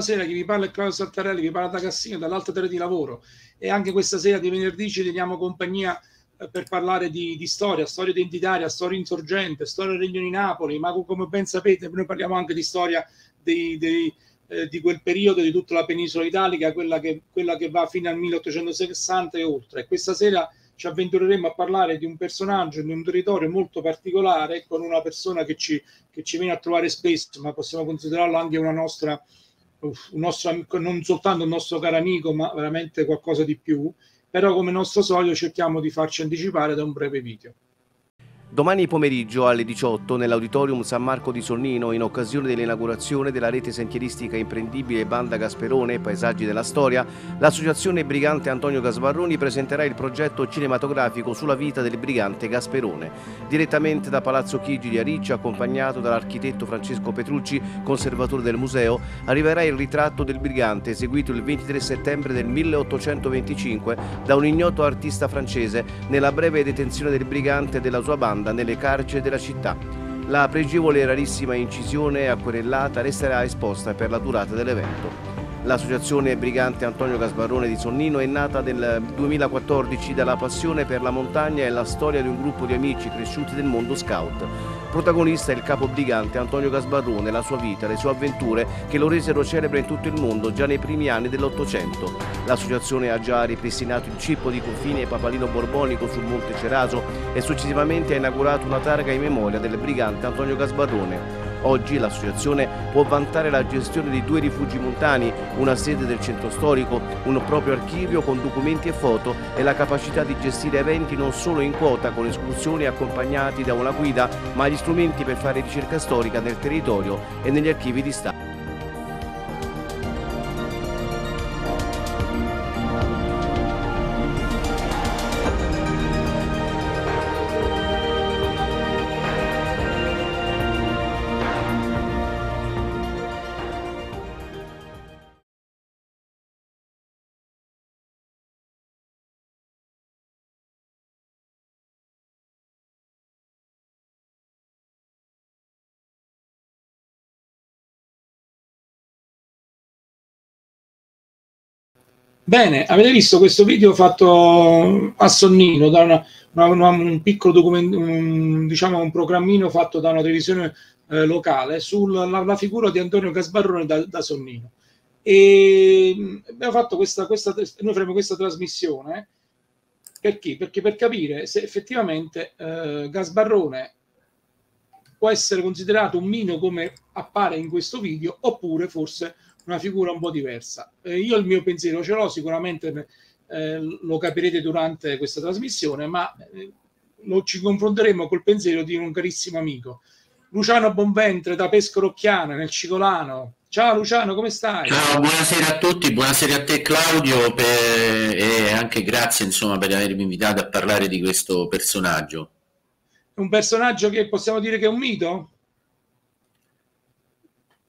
signore, buonasera. Chi vi parla è Claudio Saltarelli, vi parla da Cassino, dall'alta terra di lavoro. E anche questa sera di venerdì ci teniamo compagnia eh, per parlare di, di, storia, storia identitaria, storia insorgente, storia del Regno di Napoli. Ma come ben sapete, noi parliamo anche di storia dei, dei, eh, di quel periodo di tutta la penisola italica, quella che, quella che va fino al 1860 e oltre. Questa sera ci avventureremo a parlare di un personaggio di un territorio molto particolare con una persona che ci, che ci viene a trovare spesso, ma possiamo considerarlo anche una nostra, un nostro amico, non soltanto un nostro caro amico, ma veramente qualcosa di più. Però, come nostro solito, cerchiamo di farci anticipare da un breve video. Domani pomeriggio alle 18 nell'Auditorium San Marco di Sonnino, in occasione dell'inaugurazione della rete sentieristica imprendibile Banda Gasperone Paesaggi della Storia, l'associazione Brigante Antonio Gasbarroni presenterà il progetto cinematografico sulla vita del brigante Gasperone. Direttamente da Palazzo Chigi di Ariccia, accompagnato dall'architetto Francesco Petrucci, conservatore del museo, arriverà il ritratto del brigante eseguito il 23 settembre del 1825 da un ignoto artista francese nella breve detenzione del brigante e della sua banda banda nelle carceri della città. La pregevole e rarissima incisione acquerellata resterà esposta per la durata dell'evento. L'associazione Brigante Antonio Gasbarrone di Sonnino è nata nel 2014 dalla passione per la montagna e la storia di un gruppo di amici cresciuti nel mondo scout. Protagonista è il capo brigante Antonio Gasbarrone, la sua vita, le sue avventure che lo resero celebre in tutto il mondo già nei primi anni dell'Ottocento. L'associazione ha già ripristinato il cippo di confine papalino borbonico sul Monte Ceraso e successivamente ha inaugurato una targa in memoria del brigante Antonio Gasbarrone. Oggi l'associazione può vantare la gestione di due rifugi montani, una sede del centro storico, un proprio archivio con documenti e foto e la capacità di gestire eventi non solo in quota con escursioni accompagnati da una guida, ma gli strumenti per fare ricerca storica nel territorio e negli archivi di Stato. Bene, avete visto questo video fatto a sonnino da una, una, un piccolo documento, un, diciamo un programmino fatto da una televisione eh, locale sulla la figura di Antonio Casbarrone da, da Sonnino. E abbiamo fatto questa, questa, noi faremo questa trasmissione perché? Perché per capire se effettivamente eh, Gasbarrone può essere considerato un mino come appare in questo video oppure forse una figura un po' diversa. Eh, io il mio pensiero ce l'ho, sicuramente eh, lo capirete durante questa trasmissione, ma eh, lo, ci confronteremo col pensiero di un carissimo amico. Luciano Bonventre da Pesco-Rocchiana nel Cicolano. Ciao Luciano, come stai? Ciao, buonasera a tutti, buonasera a te Claudio per, e anche grazie insomma, per avermi invitato a parlare di questo personaggio. Un personaggio che possiamo dire che è un mito?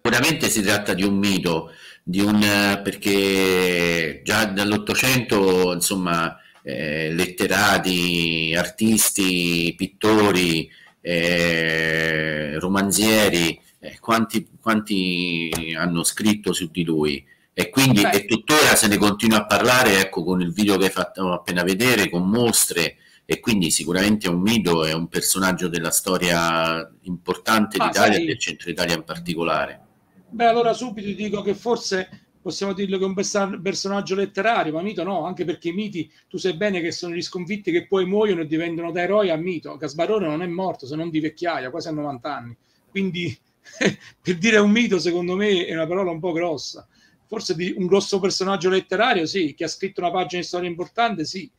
Sicuramente si tratta di un mito, di un, perché già dall'Ottocento, insomma, eh, letterati, artisti, pittori, eh, romanzieri, eh, quanti, quanti, hanno scritto su di lui. E quindi e tuttora se ne continua a parlare, ecco, con il video che hai fatto appena vedere, con mostre, e quindi sicuramente è un mito, è un personaggio della storia importante d'Italia e del centro Italia in particolare. Beh, allora subito ti dico che forse possiamo dirlo che è un personaggio letterario, ma mito no, anche perché i miti, tu sai bene che sono gli sconfitti che poi muoiono e diventano da eroi a mito. Gasbarone non è morto, se non di vecchiaia, quasi a 90 anni. Quindi per dire un mito, secondo me, è una parola un po' grossa. Forse di un grosso personaggio letterario, sì, che ha scritto una pagina di storia importante, sì,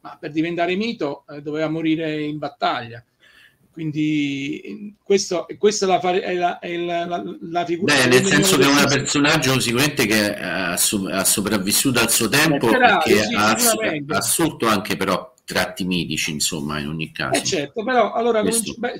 ma per diventare mito eh, doveva morire in battaglia. Quindi questo, questa è la, è la, è la, la figura. Beh, nel senso che è un personaggio sicuramente che ha, sopravvissuto al suo tempo e che sì, ha, ha assunto anche però tratti mitici, insomma, in ogni caso. Eh certo, però allora beh,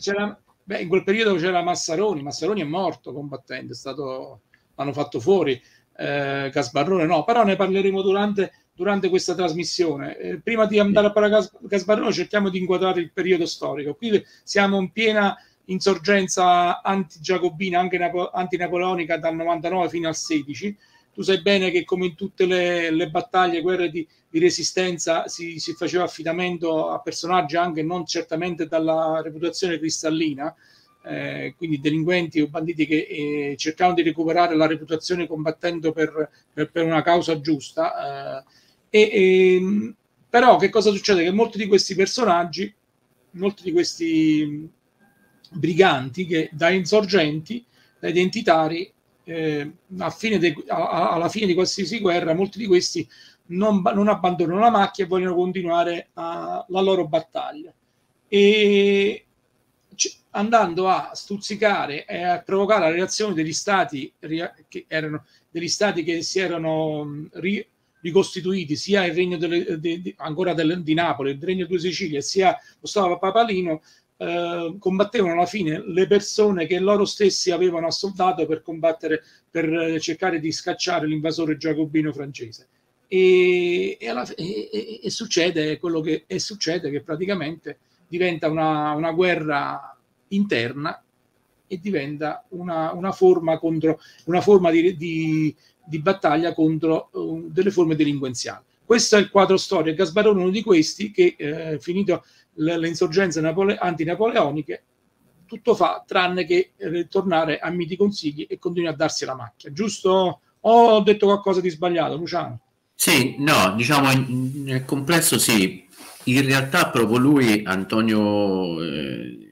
beh, in quel periodo c'era Massaroni, Massaroni è morto combattendo, è stato, l'hanno fatto fuori, eh, Casbarrone no, però ne parleremo durante durante questa trasmissione. Eh, prima di andare a parlare Gasbarrone cerchiamo di inquadrare il periodo storico. Qui siamo in piena insorgenza anti-giacobina, anche napo- antinapoleonica dal 99 fino al 16. Tu sai bene che come in tutte le, le battaglie, guerre di, di resistenza, si, si, faceva affidamento a personaggi anche non certamente dalla reputazione cristallina, eh, quindi delinquenti o banditi che eh, cercavano di recuperare la reputazione combattendo per, per, per una causa giusta. Eh, e, ehm, però che cosa succede? Che molti di questi personaggi, molti di questi briganti che da insorgenti, da identitari, eh, fine de, a, alla fine di qualsiasi guerra, molti di questi non, non abbandonano la macchia e vogliono continuare a, la loro battaglia. E andando a stuzzicare e a provocare la reazione degli stati che erano degli stati che si erano ri, ricostituiti sia il regno delle, de, de, ancora del, di Napoli, il regno delle Sicilie, sia lo Stato papalino, eh, combattevano alla fine le persone che loro stessi avevano assoldato per combattere, per cercare di scacciare l'invasore giacobino francese. E, e, alla, e, e succede quello che succede che praticamente diventa una, una guerra interna e diventa una, una forma, contro, una forma di, di, di battaglia contro uh, delle forme delinquenziali. Questo è il quadro storico. Gasparone è uno di questi che, eh, finito le, le insorgenze napole- antinapoleoniche, tutto fa tranne che ritornare a miti consigli e continuare a darsi la macchia. Giusto? O ho detto qualcosa di sbagliato, Luciano? Sì, no, diciamo nel complesso sì. In realtà proprio lui, Antonio, eh,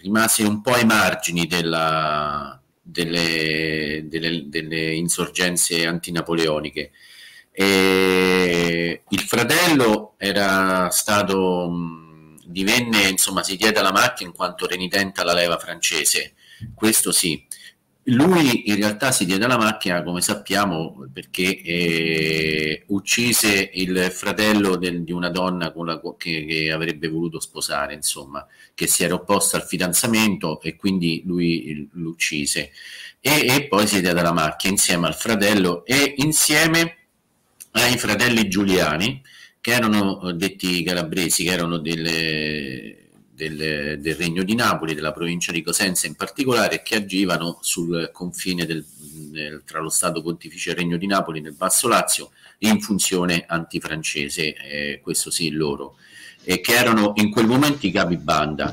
rimase un po' ai margini della, delle, delle, delle, insorgenze antinapoleoniche. E il fratello era stato, divenne, insomma, si diede alla macchia in quanto renitente alla leva francese, questo sì. Lui in realtà si diede alla macchina, come sappiamo, perché eh, uccise il fratello del, di una donna la, che, che, avrebbe voluto sposare, insomma, che si era opposta al fidanzamento e quindi lui l'uccise. E, e poi si diede alla macchina insieme al fratello e insieme ai fratelli Giuliani, che erano detti calabresi, che erano delle del, del, Regno di Napoli, della provincia di Cosenza in particolare, che agivano sul confine del, del, tra lo Stato Pontificio e il Regno di Napoli nel Basso Lazio in funzione antifrancese, eh, questo sì loro, e che erano in quel momento i capi banda.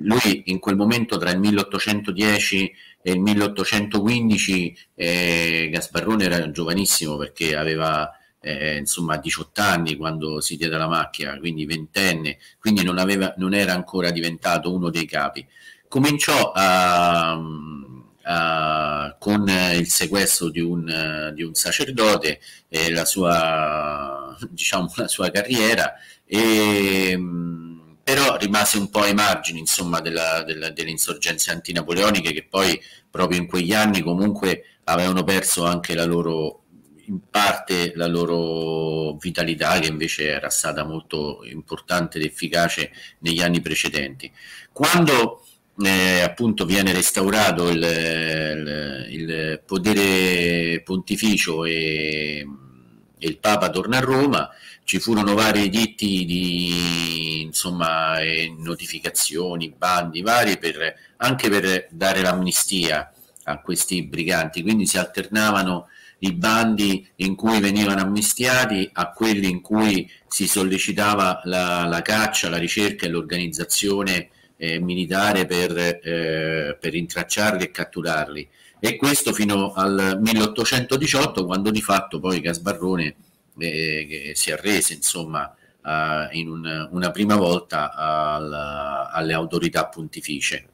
Lui in quel momento tra il 1810 e il 1815 eh, Gasparrone era giovanissimo perché aveva eh, insomma a 18 anni quando si diede la macchina, quindi ventenne, quindi non, aveva, non era ancora diventato uno dei capi. Cominciò a, a, con il sequestro di un, di un sacerdote e la sua, diciamo, la sua carriera e però rimase un po' ai margini insomma, della, della, delle insorgenze antinapoleoniche che poi proprio in quegli anni comunque avevano perso anche la loro in parte la loro vitalità che invece era stata molto importante ed efficace negli anni precedenti. Quando eh, appunto viene restaurato il, il, il potere pontificio e, e, il Papa torna a Roma, ci furono vari editti di insomma, notificazioni, bandi vari per, anche per dare l'amnistia a questi briganti, quindi si alternavano i bandi in cui venivano amnistiati a quelli in cui si sollecitava la, la caccia, la ricerca e l'organizzazione eh, militare per, eh, per intracciarli e catturarli. E questo fino al 1818, quando di fatto poi Gasbarrone eh, si arrese, insomma, in un, una prima volta al, alle autorità pontificie.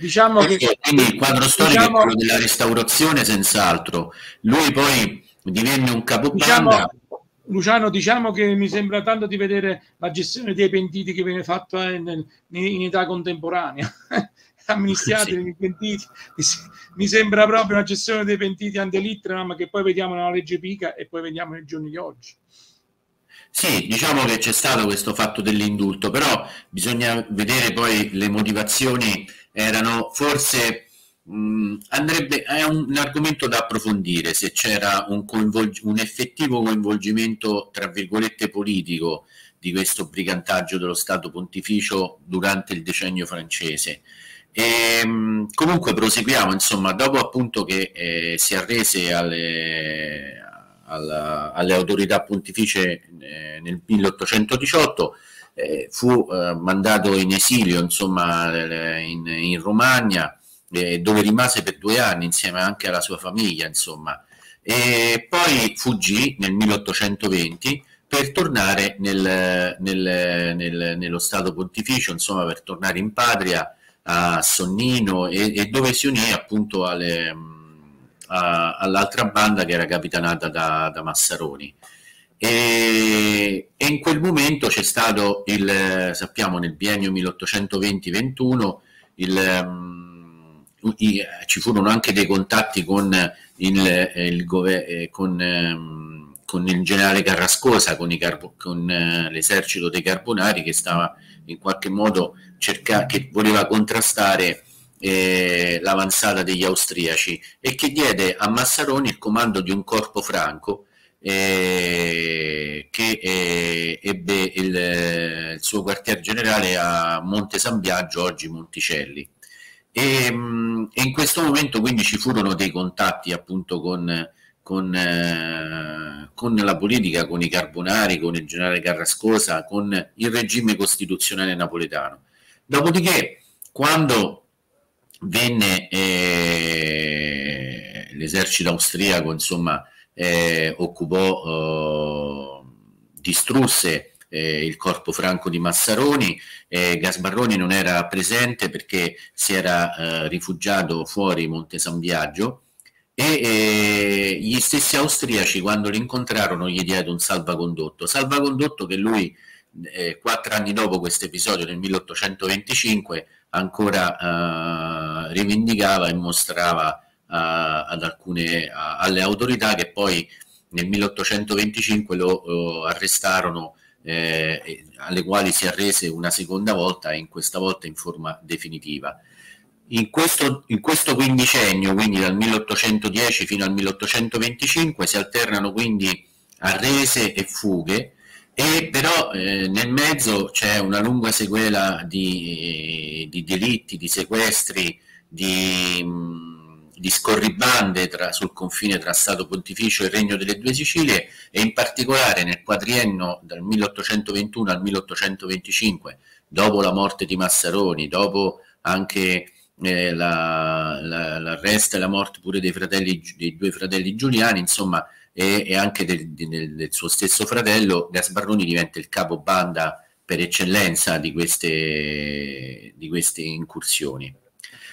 Diciamo che, quindi il quadro storico diciamo, è quello della restaurazione, senz'altro. Lui poi divenne un capobanda. Diciamo, Luciano, diciamo che mi sembra tanto di vedere la gestione dei pentiti che viene fatta in, in età contemporanea. amnistiati sì. pentiti mi, sembra proprio una gestione dei pentiti ante litteram che poi vediamo nella legge Pica e poi vediamo nei giorni di oggi sì, diciamo che c'è stato questo fatto dell'indulto, però bisogna vedere poi le motivazioni erano forse mh, andrebbe è un, un, argomento da approfondire se c'era un, un effettivo coinvolgimento tra virgolette politico di questo brigantaggio dello Stato pontificio durante il decennio francese. E, ehm, comunque proseguiamo, insomma, dopo appunto che eh, si arrese alle, alla, alle autorità pontificie eh, nel 1818, eh, fu eh, mandato in esilio, insomma, in, in Romagna, eh, dove rimase per due anni insieme anche alla sua famiglia, insomma, e poi fuggì nel 1820 per tornare nel, nel, nel, nello Stato pontificio, insomma, per tornare in patria a Sonnino e, e dove si unì appunto alle, a, all'altra banda che era capitanata da, da Massaroni. E, e, in quel momento c'è stato il, sappiamo, nel biennio 1820-21 il, um, i, ci furono anche dei contatti con il, il, il con, um, con, il generale Carrascosa, con, con uh, l'esercito dei Carbonari che stava in qualche modo cercando, che voleva contrastare eh, l'avanzata degli austriaci e che diede a Massaroni il comando di un corpo franco eh, che eh, ebbe il, il, suo quartier generale a Monte San Biagio, oggi Monticelli. E, mm, e, in questo momento quindi ci furono dei contatti appunto con, con, eh, con, la politica, con i Carbonari, con il generale Carrascosa, con il regime costituzionale napoletano. Dopodiché, quando venne eh, l'esercito austriaco, insomma, eh, occupò, eh, distrusse eh, il corpo franco di Massaroni, eh, Gasbarroni non era presente perché si era eh, rifugiato fuori Monte San Biagio e gli stessi austriaci quando li incontrarono gli diedero un salvacondotto, salvacondotto che lui quattro anni dopo questo episodio nel 1825 ancora eh, rivendicava e mostrava eh, ad alcune, alle autorità che poi nel 1825 lo, lo arrestarono eh, alle quali si arrese una seconda volta e questa volta in forma definitiva. In questo, in questo quindicennio, quindi dal 1810 fino al 1825, si alternano quindi arrese e fughe e però eh, nel mezzo c'è una lunga sequela di, di delitti, di sequestri, di, di scorribande tra, sul confine tra Stato Pontificio e Regno delle Due Sicilie e in particolare nel quadriennio dal 1821 al 1825, dopo la morte di Massaroni, dopo anche eh, la, la, l'arresto e la morte pure dei, fratelli, dei due fratelli Giuliani, insomma e, e anche del, del, del, suo stesso fratello, Gasbarroni diventa il capo banda per eccellenza di queste, di queste incursioni.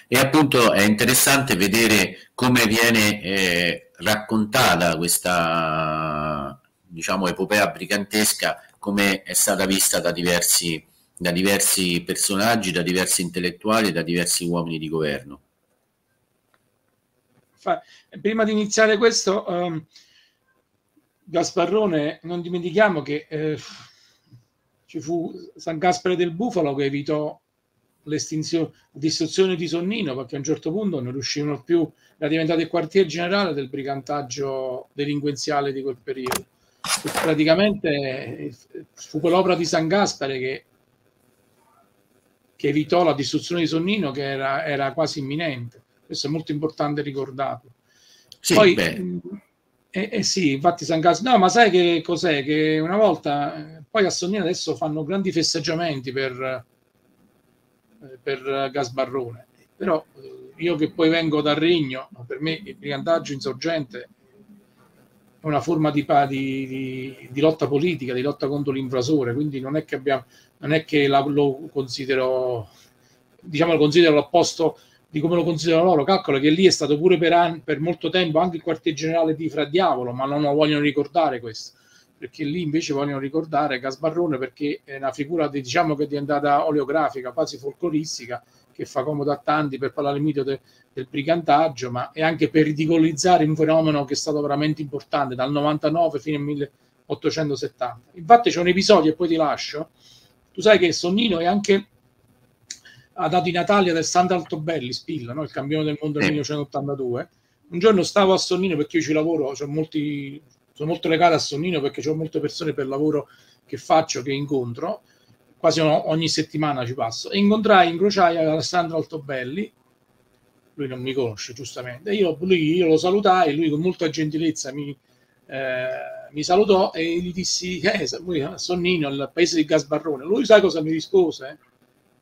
E appunto è interessante vedere come viene eh, raccontata questa diciamo, epopea brigantesca, come è stata vista da diversi, da diversi personaggi, da diversi intellettuali, da diversi uomini di governo. Prima di iniziare questo, um, Gasparrone, non dimentichiamo che eh, ci fu San Gaspare del Bufalo che evitò l'estinzione, distruzione di Sonnino perché a un certo punto non riuscivano più, era diventato il quartier generale del brigantaggio delinquenziale di quel periodo. E praticamente eh, fu quell'opera di San Gaspare che, che evitò la distruzione di Sonnino che era, era quasi imminente. Questo è molto importante ricordarlo. Sì, Poi, eh, eh, sì, infatti San Gas, no, ma sai che cos'è? Che una volta, eh, poi a Sonnino adesso fanno grandi festeggiamenti per, per Gasbarrone, però eh, io che poi vengo dal Regno, per me il brigantaggio insorgente è una forma di, di, di, di, lotta politica, di lotta contro l'invasore, quindi non è che, abbiamo, non è che la, lo considero, diciamo lo considero l'opposto di come lo considerano loro. Calcola che lì è stato pure per, anni, per molto tempo anche il quartier generale di Fra Diavolo, ma non lo vogliono ricordare questo, perché lì invece vogliono ricordare Gasbarrone perché è una figura di, diciamo che è diventata oleografica, quasi folcloristica, che fa comodo a tanti per parlare mito de, del brigantaggio, ma è anche per ridicolizzare un fenomeno che è stato veramente importante dal 99 fino al 1870. Infatti c'è un episodio e poi ti lascio. Tu sai che Sonnino è anche ha dato i Natali del Sant'Altobelli, Spilla, no? il campione del mondo del 1982. Un giorno stavo a Sonnino perché io ci lavoro, ho molti sono molto legato a Sonnino perché ho molte persone per lavoro che faccio, che incontro, quasi ogni settimana ci passo, e incontrai, incrociai Alessandro Altobelli, lui non mi conosce giustamente, io, lui, io lo salutai, lui con molta gentilezza mi, eh, mi salutò e gli dissi, eh, Sonnino, il paese di Gasbarrone, lui sai cosa mi rispose?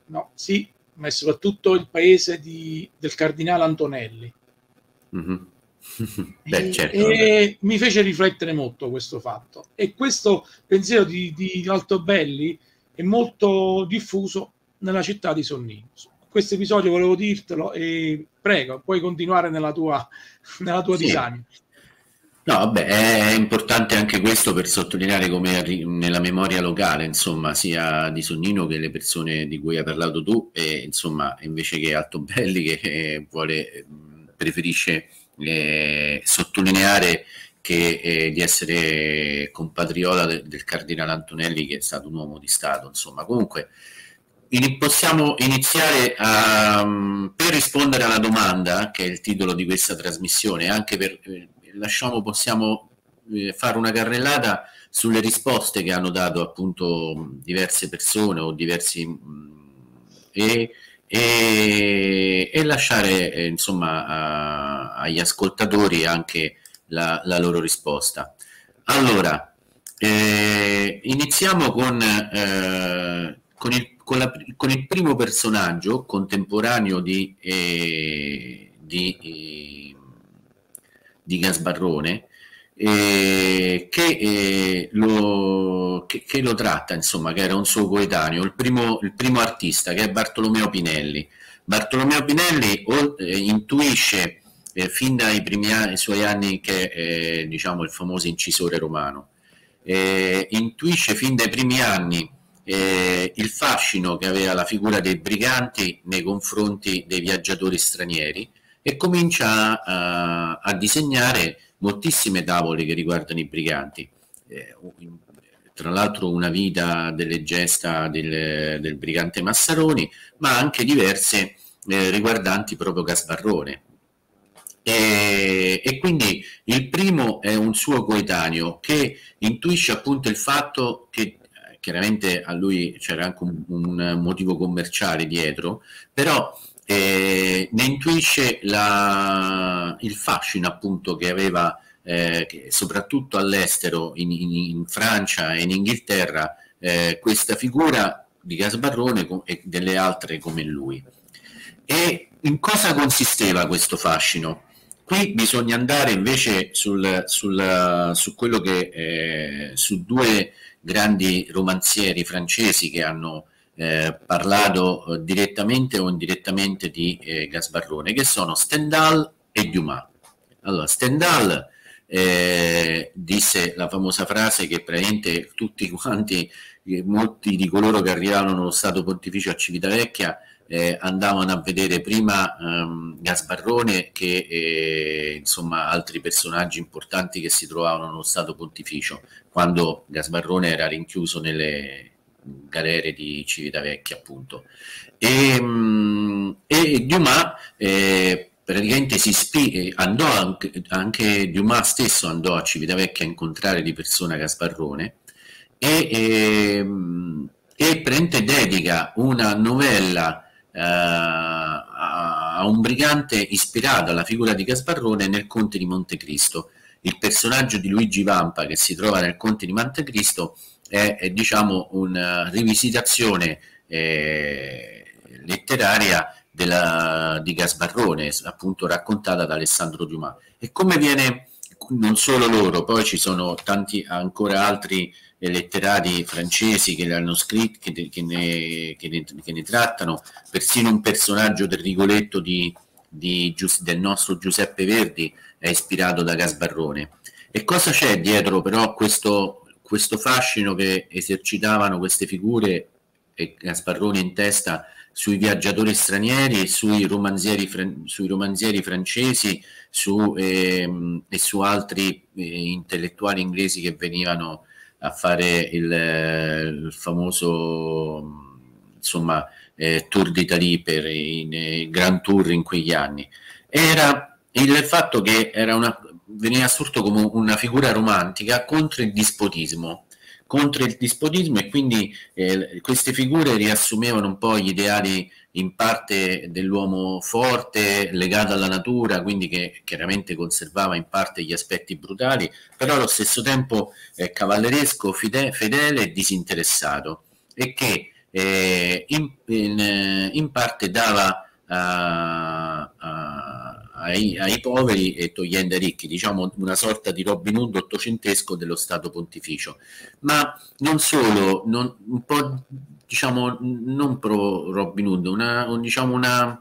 No, sì, ma è soprattutto il paese di, del cardinale Antonelli. Mm-hmm. Beh, certo, e mi fece riflettere molto questo fatto e questo pensiero di, di Altobelli è molto diffuso nella città di Sonnino. Questo episodio volevo dirtelo e prego, puoi continuare nella tua, nella tua sì. disamina. No, vabbè, è importante anche questo per sottolineare come nella memoria locale, insomma, sia di Sonnino che le persone di cui hai parlato tu, e insomma, invece che Altobelli che eh, vuole, preferisce eh, sottolineare che, eh, di essere compatriota de, del cardinale Antonelli, che è stato un uomo di Stato, insomma, comunque in, possiamo iniziare a, um, per rispondere alla domanda, che è il titolo di questa trasmissione, anche per eh, lasciamo, possiamo eh, fare una carrellata sulle risposte che hanno dato appunto diverse persone o diversi mh, e, e, e, lasciare eh, insomma a, agli ascoltatori anche la, la loro risposta. Allora, eh, iniziamo con, eh, con, il, con, la, con, il, primo personaggio contemporaneo di, eh, di eh, di Gasbarrone eh, che, eh, lo, che, che, lo, tratta, insomma, che era un suo coetaneo, il primo, il primo artista che è Bartolomeo Pinelli. Bartolomeo Pinelli o, eh, intuisce eh, fin dai primi anni, suoi anni che è diciamo, il famoso incisore romano, intuisce fin dai primi anni eh, il fascino che aveva la figura dei briganti nei confronti dei viaggiatori stranieri e comincia a, a disegnare moltissime tavole che riguardano i briganti. Eh, tra l'altro una vita delle gesta del, del brigante Massaroni, ma anche diverse eh, riguardanti proprio Gasbarrone. E, e, quindi il primo è un suo coetaneo che intuisce appunto il fatto che chiaramente a lui c'era anche un, un motivo commerciale dietro, però eh, ne intuisce la, il fascino appunto che aveva eh, che soprattutto all'estero, in, in, in, Francia e in Inghilterra, eh, questa figura di Gasbarrone e delle altre come lui. E in cosa consisteva questo fascino? Qui bisogna andare invece sul, sul, su quello che eh, su due grandi romanzieri francesi che hanno eh, parlato eh, direttamente o indirettamente di eh, Gasbarrone, che sono Stendhal e Dumas. Allora, Stendhal eh, disse la famosa frase che praticamente tutti quanti, eh, molti di coloro che arrivavano nello Stato Pontificio a Civitavecchia eh, andavano a vedere prima ehm, Gasbarrone che eh, insomma altri personaggi importanti che si trovavano nello Stato Pontificio quando Gasbarrone era rinchiuso nelle, galere di Civitavecchia appunto. E, mm, e Dumas eh, praticamente si spi- andò anche, anche Dumas stesso andò a Civitavecchia a incontrare di persona Gasparrone e, e, e prende dedica una novella eh, a, a un brigante ispirato alla figura di Gasparrone nel Conte di Montecristo. Il personaggio di Luigi Vampa che si trova nel Conte di Montecristo è, è diciamo una rivisitazione eh, letteraria della, di Gasbarrone, appunto raccontata da Alessandro Dumas. E come viene, non solo loro, poi ci sono tanti ancora altri letterati francesi che l'hanno scritto, che, che, ne, che, ne, che, ne, trattano, persino un personaggio del Rigoletto di, di, del nostro Giuseppe Verdi è ispirato da Gasbarrone. E cosa c'è dietro però questo questo fascino che esercitavano queste figure e Gasparrone in testa sui viaggiatori stranieri, sui romanzieri, sui romanzieri francesi su, ehm, e su altri eh, intellettuali inglesi che venivano a fare il, il famoso insomma, eh, Tour d'Italie per il Grand Tour in quegli anni. Era il fatto che era una, veniva assurto come una figura romantica contro il dispotismo contro il dispotismo e quindi eh, queste figure riassumevano un po' gli ideali in parte dell'uomo forte, legato alla natura, quindi che chiaramente conservava in parte gli aspetti brutali, però allo stesso tempo eh, cavalleresco, fide- fedele e disinteressato e che eh, in, in, in, parte dava a, a, ai, ai, poveri e togliendo ai ricchi, diciamo una sorta di Robin Hood ottocentesco dello Stato pontificio. Ma non solo, non, un po' diciamo non pro Robin Hood, una, un, diciamo una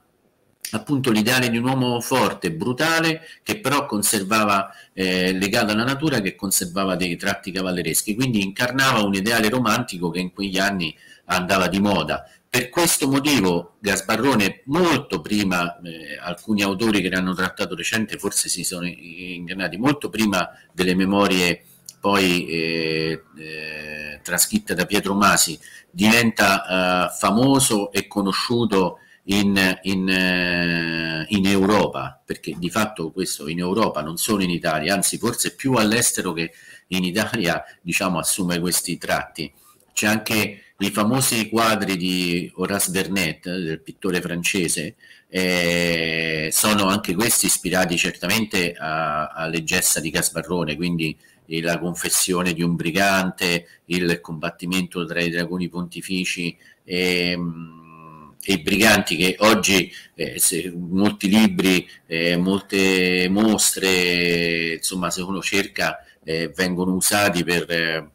appunto l'ideale di un uomo forte, brutale, che però conservava, eh, legato alla natura, che conservava dei tratti cavallereschi, quindi incarnava un ideale romantico che in quegli anni andava di moda. Per questo motivo Gasbarrone, molto prima, eh, alcuni autori che l'hanno trattato recente forse si sono ingannati, molto prima delle memorie poi eh, eh, trascritte da Pietro Masi, diventa eh, famoso e conosciuto in, in, eh, in, Europa, perché di fatto questo in Europa, non solo in Italia, anzi forse più all'estero che in Italia, diciamo, assume questi tratti. C'è anche i famosi quadri di Horace Vernet, del pittore francese, eh, sono anche questi ispirati certamente alle gesta di Gasbarrone, quindi la confessione di un brigante, il combattimento tra i dragoni pontifici e, ehm, e i briganti che oggi eh, se, molti libri, eh, molte mostre, insomma se uno cerca eh, vengono usati per,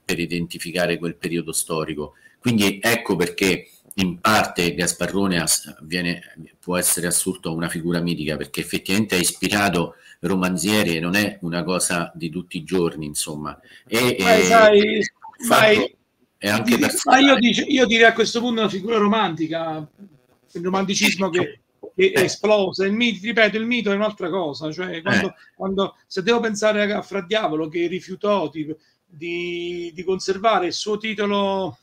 per identificare quel periodo storico. Quindi ecco perché in parte Gasparrone viene, può essere assurdo a una figura mitica perché effettivamente ha ispirato romanzieri e non è una cosa di tutti i giorni, insomma. E, e sai, sai, è anche di, ma io, dice, io, direi a questo punto una figura romantica, il romanticismo che, che eh. esplosa, il mito, ripeto, il mito è un'altra cosa, cioè quando, eh. quando se devo pensare a Fra Diavolo che rifiutò di, di, di conservare il suo titolo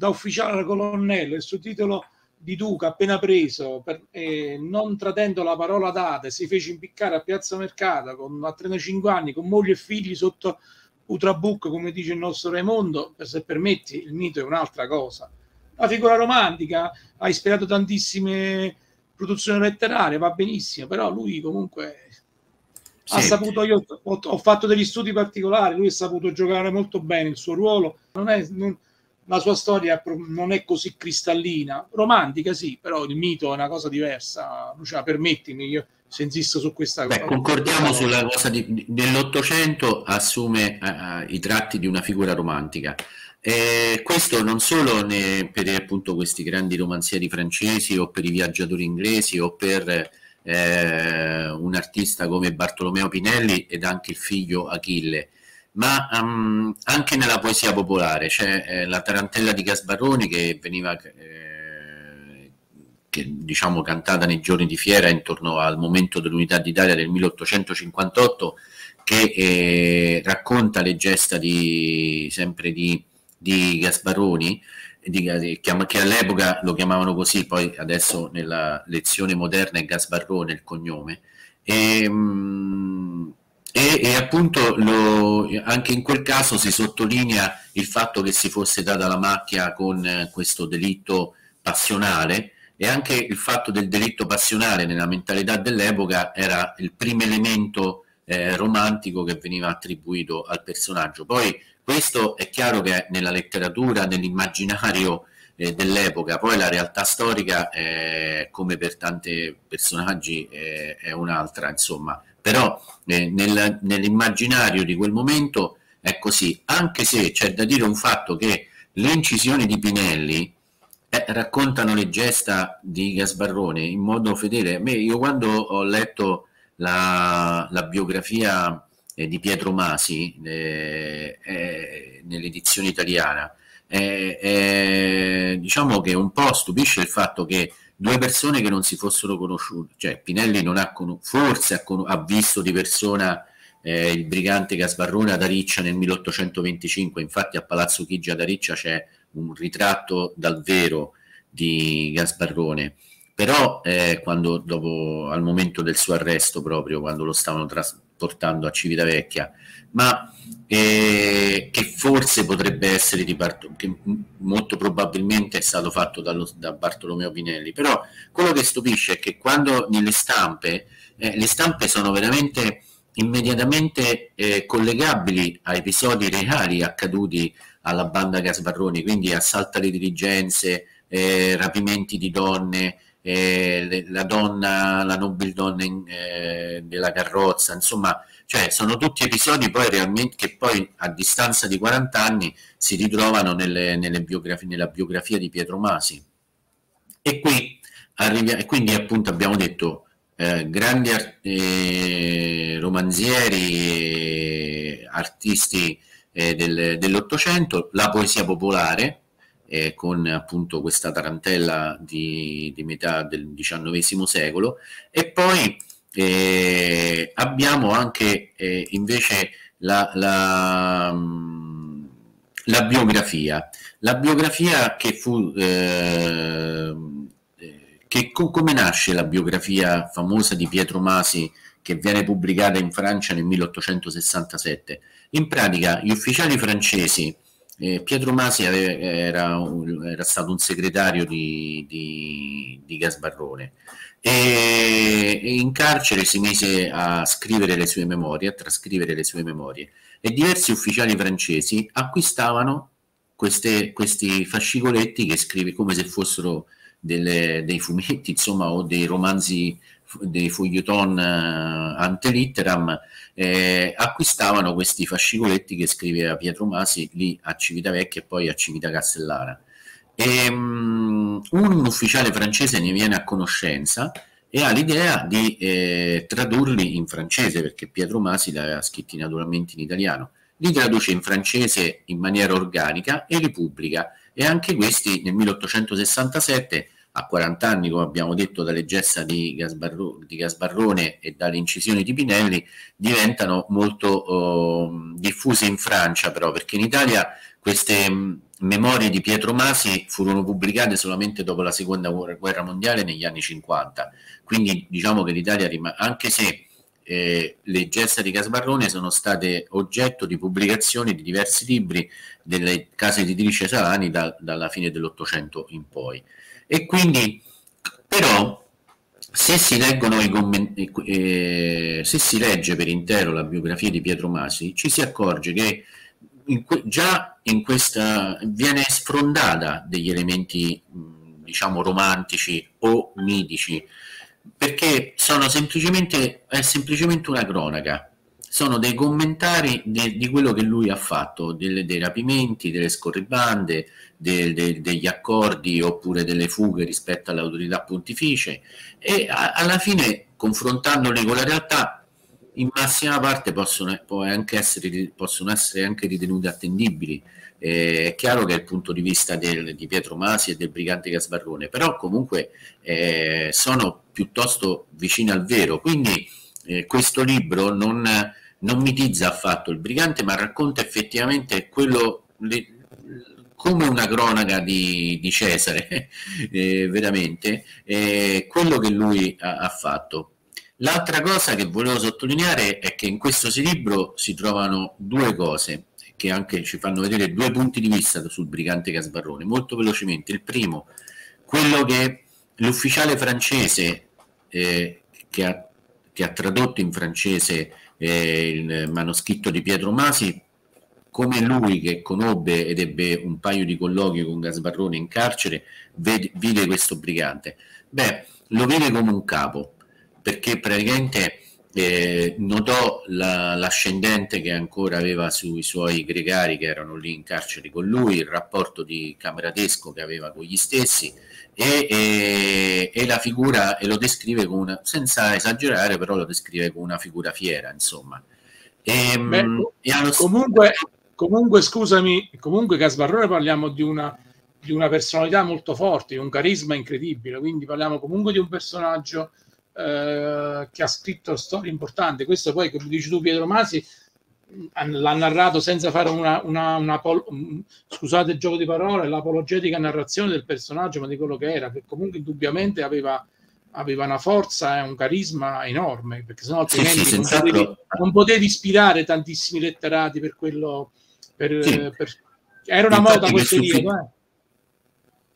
da ufficiale colonnello, il suo titolo di Duca appena preso, per, eh, non tradendo la parola data, si fece impiccare a Piazza Mercato con, a 35 anni con moglie e figli sotto Utrabuc, come dice il nostro Raimondo, se permetti, il mito è un'altra cosa. La figura romantica ha ispirato tantissime produzioni letterarie, va benissimo, però lui comunque sì. ha saputo, io ho, ho, fatto degli studi particolari, lui ha saputo giocare molto bene il suo ruolo, non è... Non, la sua storia non è così cristallina, romantica sì, però il mito è una cosa diversa. Lucia, permettimi, io se insisto su questa cosa. concordiamo sulla cosa di, dell'Ottocento assume uh, i tratti di una figura romantica. Eh, questo non solo ne, per appunto questi grandi romanzieri francesi o per i viaggiatori inglesi o per eh, un artista come Bartolomeo Pinelli ed anche il figlio Achille, ma um, anche nella poesia popolare c'è eh, la tarantella di Gasbarroni che veniva eh, che, diciamo cantata nei giorni di fiera intorno al momento dell'unità d'Italia del 1858 che eh, racconta le gesta di, sempre di, di Gasbarroni di, che all'epoca lo chiamavano così poi adesso nella lezione moderna è Gasbarrone il cognome. E, um, e, e appunto lo, anche in quel caso si sottolinea il fatto che si fosse data la macchia con eh, questo delitto passionale e anche il fatto del delitto passionale nella mentalità dell'epoca era il primo elemento eh, romantico che veniva attribuito al personaggio. Poi questo è chiaro che nella letteratura, nell'immaginario eh, dell'epoca, poi la realtà storica, eh, come per tanti personaggi, eh, è un'altra, insomma però eh, nel, nell'immaginario di quel momento è così, anche se c'è da dire un fatto che le incisioni di Pinelli eh, raccontano le gesta di Gasbarrone in modo fedele. Me, io quando ho letto la, la biografia eh, di Pietro Masi eh, eh, nell'edizione italiana, eh, diciamo che un po' stupisce il fatto che due persone che non si fossero conosciute, cioè Pinelli non ha con- forse ha, con- ha, visto di persona eh, il brigante Gasbarrone ad Ariccia nel 1825, infatti a Palazzo Chigi ad Ariccia c'è un ritratto dal vero di Gasbarrone, però eh, quando dopo, al momento del suo arresto proprio, quando lo stavano tras- portando a Civitavecchia, ma eh, che forse potrebbe essere di Bartolomeo, che molto probabilmente è stato fatto dallo, da Bartolomeo Pinelli, però quello che stupisce è che quando nelle stampe, eh, le stampe sono veramente immediatamente eh, collegabili a episodi reali accaduti alla banda Gasbarroni, quindi assalto alle dirigenze, eh, rapimenti di donne, eh, la donna, la nobile donna in, eh, della carrozza, insomma, cioè sono tutti episodi poi realmente che poi a distanza di 40 anni si ritrovano nelle, nelle biografie, nella biografia di Pietro Masi. E qui arrivi, e quindi appunto abbiamo detto eh, grandi eh, romanzieri, artisti eh, del, dell'Ottocento, la poesia popolare, eh, con appunto questa tarantella di, di, metà del XIX secolo. E poi eh, abbiamo anche eh, invece la, la, la, biografia. La biografia che fu eh, che come nasce la biografia famosa di Pietro Masi che viene pubblicata in Francia nel 1867 in pratica gli ufficiali francesi eh, Pietro Masi era, un, era, stato un segretario di, di, di Gasbarrone e, e, in carcere si mise a scrivere le sue memorie, a trascrivere le sue memorie. E diversi ufficiali francesi acquistavano queste, questi fascicoletti che scrive come se fossero delle, dei fumetti insomma o dei romanzi dei feuilleton uh, ante litteram eh, acquistavano questi fascicoletti che scriveva Pietro Masi lì a Civitavecchia e poi a Civita Castellana. E, um, un ufficiale francese ne viene a conoscenza e ha l'idea di eh, tradurli in francese perché Pietro Masi li aveva scritti naturalmente in italiano. Li traduce in francese in maniera organica e li pubblica e anche questi nel 1867 a 40 anni, come abbiamo detto dalle gesta di, Gasbarro, di Gasbarrone e dalle incisioni di Pinelli, diventano molto uh, diffuse in Francia però, perché in Italia queste mh, memorie di Pietro Masi furono pubblicate solamente dopo la seconda guerra mondiale negli anni 50, quindi diciamo che l'Italia rimane, anche se eh, le gesta di Gasbarrone sono state oggetto di pubblicazioni di diversi libri delle case editrici Salani da, dalla fine dell'Ottocento in poi. E quindi, però, se si i commenti, eh, se si legge per intero la biografia di Pietro Masi, ci si accorge che in già in questa viene sfrondata degli elementi, diciamo, romantici o mitici, perché semplicemente, è semplicemente una cronaca. Sono dei commentari di, di, quello che lui ha fatto, delle, dei rapimenti, delle scorribande, de, de, degli accordi oppure delle fughe rispetto all'autorità pontificie e a, alla fine confrontandoli con la realtà in massima parte possono, anche essere, possono essere anche ritenute attendibili. Eh, è chiaro che è il punto di vista del, di Pietro Masi e del brigante Gasbarrone, però comunque eh, sono piuttosto vicini al vero. Quindi eh, questo libro non, non mitizza affatto il brigante, ma racconta effettivamente quello, come una cronaca di, di Cesare, eh, veramente, eh, quello che lui ha, ha, fatto. L'altra cosa che volevo sottolineare è che in questo libro si trovano due cose che anche ci fanno vedere due punti di vista sul brigante Casbarrone, molto velocemente. Il primo, quello che l'ufficiale francese eh, che, ha, che, ha, tradotto in francese eh, il manoscritto di Pietro Masi, come lui che conobbe ed ebbe un paio di colloqui con Gasbarrone in carcere, vede, vide questo brigante? Beh, lo vede come un capo, perché praticamente eh, notò la, l'ascendente che ancora aveva sui suoi gregari che erano lì in carcere con lui, il rapporto di cameratesco che aveva con gli stessi e, e, e la figura, e lo descrive con una, senza esagerare, però lo descrive come una figura fiera, insomma. E, ehm, Beh, e allo... comunque, comunque, scusami, comunque Casbarrone parliamo di una, di una personalità molto forte, di un carisma incredibile, quindi parliamo comunque di un personaggio eh, che ha scritto storie importanti. Questo poi, come dici tu, Pietro Masi, l'ha narrato senza fare una, una, una scusate il gioco di parole, l'apologetica narrazione del personaggio, ma di quello che era, che comunque indubbiamente aveva aveva una forza e un carisma enorme, perché sennò altrimenti sì, sì, non, potevi, non, potevi, ispirare tantissimi letterati per quello... Per, sì. per... Era una Infatti moda quel periodo, eh.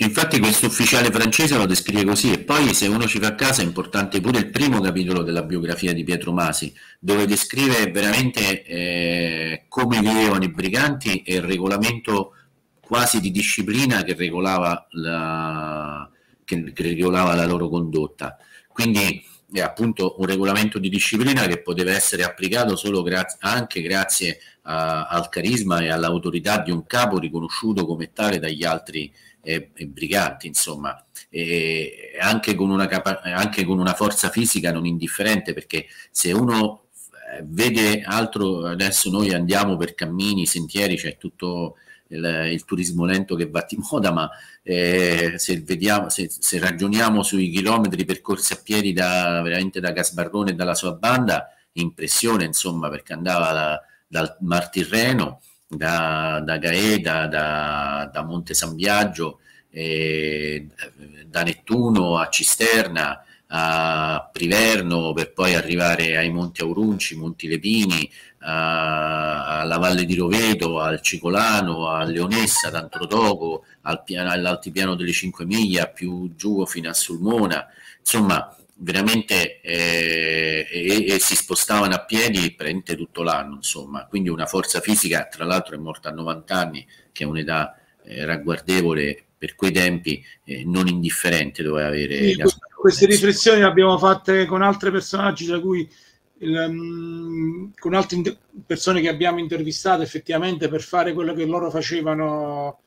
Infatti questo ufficiale francese lo descrive così e poi se uno ci fa caso è importante pure il primo capitolo della biografia di Pietro Masi dove descrive veramente eh, come vivevano i briganti e il regolamento quasi di disciplina che regolava la, che, che regolava la loro condotta. Quindi è appunto un regolamento di disciplina che poteva essere applicato solo grazie, anche grazie al carisma e all'autorità di un capo riconosciuto come tale dagli altri e, e briganti, insomma, e anche con, una capa- anche con una forza fisica non indifferente, perché se uno eh, vede altro, adesso noi andiamo per cammini, sentieri, c'è tutto il, il, turismo lento che va di moda, ma eh, se, vediamo, se, se, ragioniamo sui chilometri percorsi a piedi da, veramente da Gasbarrone e dalla sua banda, impressione insomma perché andava da, dal Mar Tirreno da, da Gaeta, da, da Monte San Biagio, eh, da Nettuno a Cisterna, a Priverno per poi arrivare ai Monti Aurunci, Monti Lepini, alla Valle di Roveto, al Cicolano, a Leonessa, ad Antrotoco, al piano, all'altipiano delle Cinque Miglia, più giù fino a Sulmona, insomma veramente eh, e, e, si spostavano a piedi praticamente tutto l'anno, insomma, quindi una forza fisica, tra l'altro è morta a 90 anni, che è un'età eh, ragguardevole per quei tempi, eh, non indifferente doveva avere. Sì, queste riflessioni le abbiamo fatte con altri personaggi, tra cui il, um, con altre persone che abbiamo intervistato effettivamente per fare quello che loro facevano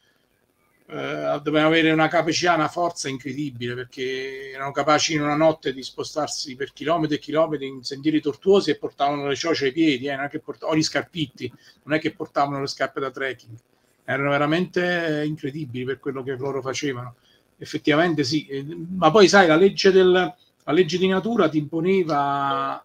eh, dovevano avere una capacità, una forza incredibile perché erano capaci in una notte di spostarsi per chilometri e chilometri in sentieri tortuosi e portavano le cioce ai piedi, eh, port- o gli scarpitti, non è che portavano le scarpe da trekking, erano veramente incredibili per quello che loro facevano. Effettivamente sì, eh, ma poi sai, la legge, del, la legge di natura ti imponeva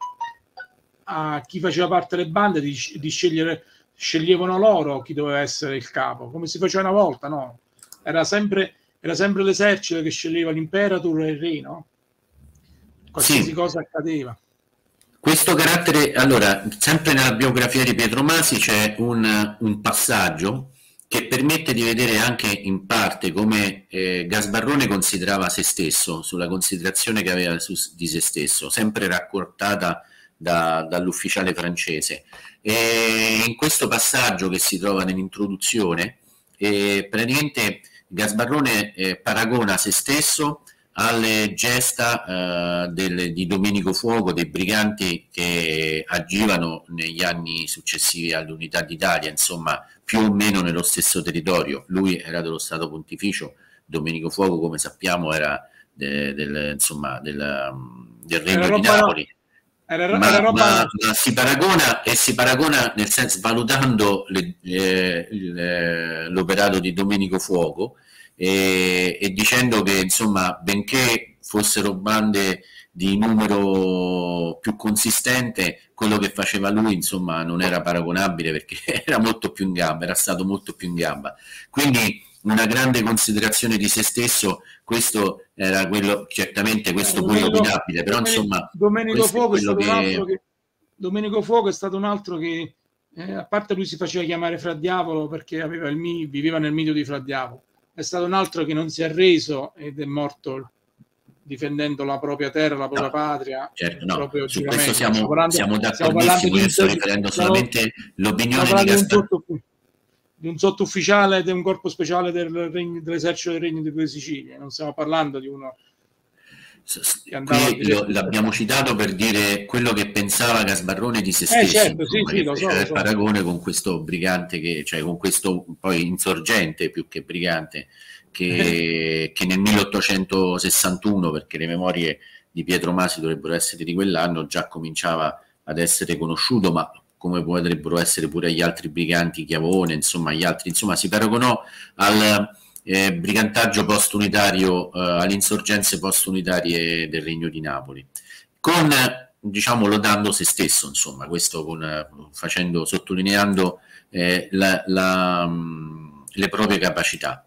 a chi faceva parte delle bande di, di scegliere, sceglievano loro chi doveva essere il capo, come si faceva una volta, no? Era sempre, era sempre l'esercito che sceglieva l'imperator e il re, no? Qualsiasi sì. cosa accadeva. Questo carattere, allora, sempre nella biografia di Pietro Masi c'è un, un passaggio che permette di vedere anche in parte come eh, Gasbarrone considerava se stesso, sulla considerazione che aveva su, di se stesso, sempre raccontata da, dall'ufficiale francese. E in questo passaggio che si trova nell'introduzione, eh, praticamente Gasbarrone eh, paragona se stesso alle gesta eh, del, di Domenico Fuoco, dei briganti che agivano negli anni successivi all'unità d'Italia, insomma più o meno nello stesso territorio. Lui era dello Stato Pontificio, Domenico Fuoco come sappiamo era de, del, insomma, del, del Regno di Napoli. Era, ma, roba... ma, ma, si paragona e si paragona nel senso valutando le, le, l'operato di Domenico Fuoco e, e dicendo che insomma benché fossero bande di numero più consistente, quello che faceva lui insomma non era paragonabile perché era molto più in gamba, era stato molto più in gamba. Quindi una grande considerazione di se stesso, questo era quello, certamente questo pure opinabile, però Domenico, insomma... Domenico Fuoco, è che... Che, Domenico Fuoco è stato un altro che, eh, a parte lui si faceva chiamare Fra Diavolo perché il, viveva nel mito di Fra Diavolo, è stato un altro che non si è arreso ed è morto difendendo la propria terra, la propria no, patria. Certo, no, su questo siamo, siamo d'accordissimo, io sto riferendo solamente l'opinione di Gaston. Di un sottufficiale di un corpo speciale del regno, dell'esercito del Regno di due Sicilie, non stiamo parlando di uno Qui lo, l'abbiamo citato per dire quello che pensava Gasbarrone di se stesso, eh, certo, sì, sì, lo so, il so. paragone con questo brigante, che, cioè con questo poi insorgente più che brigante, che, che nel 1861, perché le memorie di Pietro Masi dovrebbero essere di quell'anno, già cominciava ad essere conosciuto, ma come potrebbero essere pure gli altri briganti Chiavone, insomma, gli altri, insomma, si paragonò al eh, brigantaggio post-unitario, eh, alle insorgenze post-unitarie del Regno di Napoli, con, diciamo, lodando se stesso, insomma, questo con, facendo, sottolineando eh, la, la, le proprie capacità.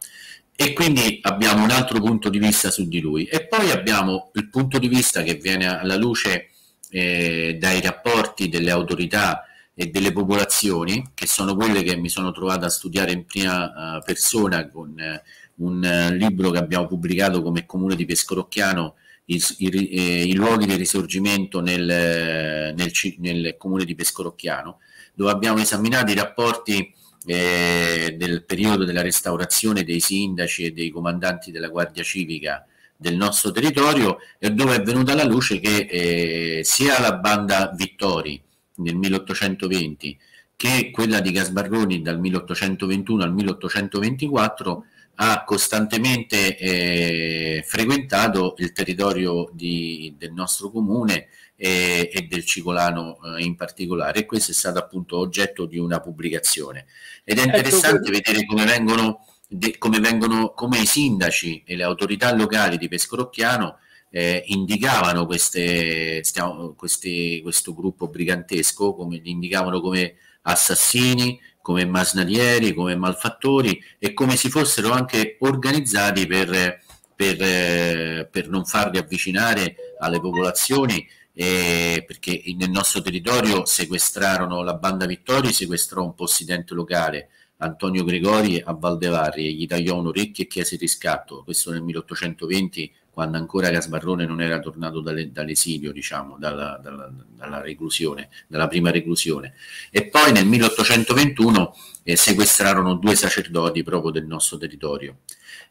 e quindi abbiamo un altro punto di vista su di lui. E poi abbiamo il punto di vista che viene alla luce eh, dai rapporti delle autorità e delle popolazioni, che sono quelle che mi sono trovato a studiare in prima uh, persona con uh, un uh, libro che abbiamo pubblicato come Comune di Pescorocchiano, i, i, eh, i luoghi del risorgimento nel, nel, nel, Comune di Pescorocchiano, dove abbiamo esaminato i rapporti eh, del periodo della restaurazione dei sindaci e dei comandanti della Guardia Civica del nostro territorio e dove è venuta alla luce che eh, sia la banda Vittori nel 1820 che quella di Gasbarroni dal 1821 al 1824 ha costantemente eh, frequentato il territorio di, del nostro comune e, e del Cicolano eh, in particolare. E questo è stato appunto oggetto di una pubblicazione. Ed è ecco, interessante ecco, vedere come vengono, de, come vengono come i sindaci e le autorità locali di Pescorocchiano eh, indicavano queste, stiamo, questi, questo gruppo brigantesco, come li indicavano come assassini, come masnadieri, come malfattori e come si fossero anche organizzati per, per, eh, per non farli avvicinare alle popolazioni eh, perché nel nostro territorio sequestrarono la banda Vittorio, sequestrò un possidente locale Antonio Gregori a Valdevarri e gli tagliò un orecchio e chiese riscatto, questo nel 1820 quando ancora Gasbarrone non era tornato dalle, dall'esilio, diciamo, dalla, dalla, dalla, reclusione, dalla prima reclusione. E poi nel 1821 eh, sequestrarono due sacerdoti proprio del nostro territorio,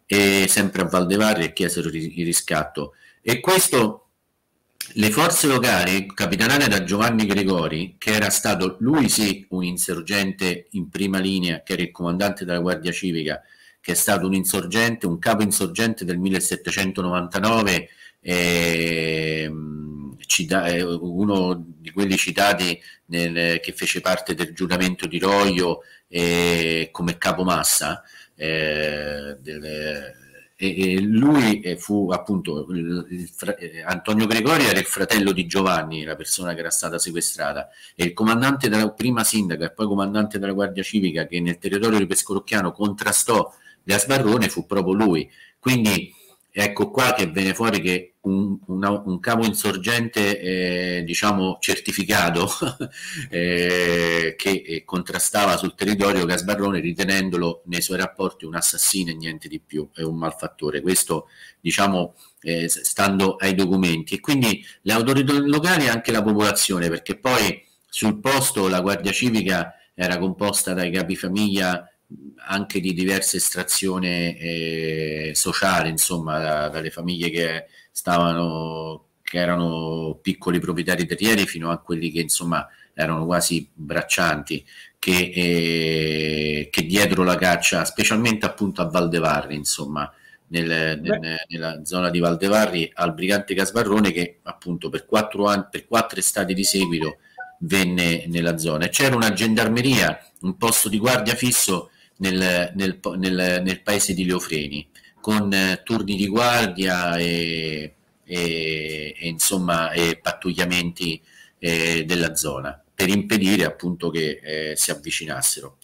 e sempre a Valdevarri e chiesero il riscatto. E questo le forze locali, capitanate da Giovanni Gregori, che era stato lui sì un insorgente in prima linea, che era il comandante della Guardia Civica, che è stato un insorgente, un capo insorgente del 1799, eh, uno di quelli citati nel, che fece parte del giuramento di Roio eh, come capomassa. Eh, del, e, lui fu appunto eh, Antonio Gregori era il fratello di Giovanni, la persona che era stata sequestrata, e il comandante della prima sindaca e poi comandante della Guardia Civica che nel territorio di Pescorocchiano contrastò Gasbarrone fu proprio lui. Quindi ecco qua che viene fuori che un, una, un capo insorgente eh, diciamo certificato eh, che eh, contrastava sul territorio Gasbarrone ritenendolo nei suoi rapporti un assassino e niente di più e un malfattore questo diciamo eh, stando ai documenti e quindi le autorità locali e anche la popolazione perché poi sul posto la guardia civica era composta dai capifamiglia anche di diversa estrazione eh, sociale, insomma, da, dalle famiglie che stavano, che erano piccoli proprietari terrieri fino a quelli che insomma erano quasi braccianti, che, eh, che dietro la caccia, specialmente appunto a Valdevarri, insomma, nel, nel, nella zona di Valdevarri, al brigante Casbarrone che appunto per quattro, anni, per quattro estati di seguito venne nella zona. C'era una gendarmeria, un posto di guardia fisso nel, nel, nel, nel paese di Leofreni, con eh, turni di guardia e, e, e insomma, e pattugliamenti eh, della zona per impedire appunto che eh, si avvicinassero.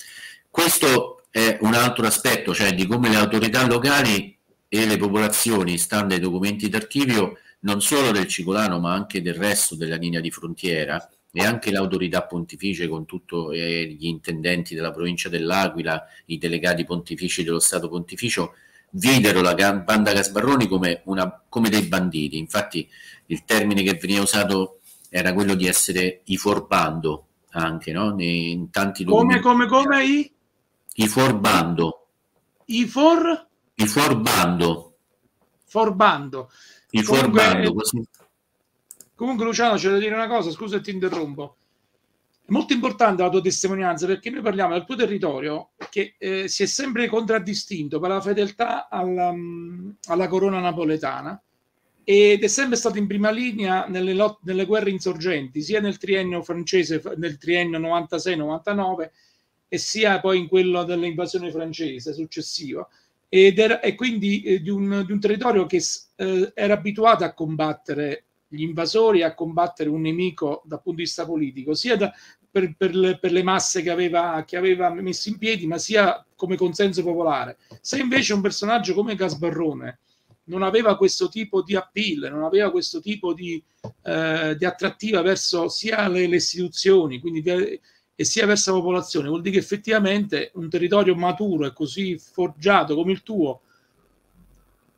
Questo è un altro aspetto, cioè di come le autorità locali e le popolazioni, stando ai documenti d'archivio, non solo del Cicolano ma anche del resto della linea di frontiera, e anche l'autorità pontificia con tutti eh, gli intendenti della provincia dell'Aquila, i delegati pontifici dello Stato pontificio, videro la banda Gasbarroni come, una, come dei banditi. Infatti il termine che veniva usato era quello di essere i forbando anche, no? In tanti come, come, come i? I forbando. I for? I forbando. Forbando. I forbando, così Comunque, Luciano, c'è da dire una cosa, scusa se ti interrompo. È molto importante la tua testimonianza perché noi parliamo del tuo territorio che eh, si è sempre contraddistinto per la fedeltà alla, mm, alla, corona napoletana ed è sempre stato in prima linea nelle, lot- nelle guerre insorgenti, sia nel triennio francese, nel triennio 96-99 e sia poi in quello dell'invasione francese successiva. Ed era, e quindi eh, di, un, di, un, territorio che eh, era abituato a combattere gli invasori a combattere un nemico dal punto di vista politico, sia da, per, per, le, per, le, masse che aveva, che aveva, messo in piedi, ma sia come consenso popolare. Se invece un personaggio come Gasbarrone non aveva questo tipo di appeal, non aveva questo tipo di, eh, di attrattiva verso sia le, le istituzioni, quindi e sia verso la popolazione, vuol dire che effettivamente un territorio maturo e così forgiato come il tuo,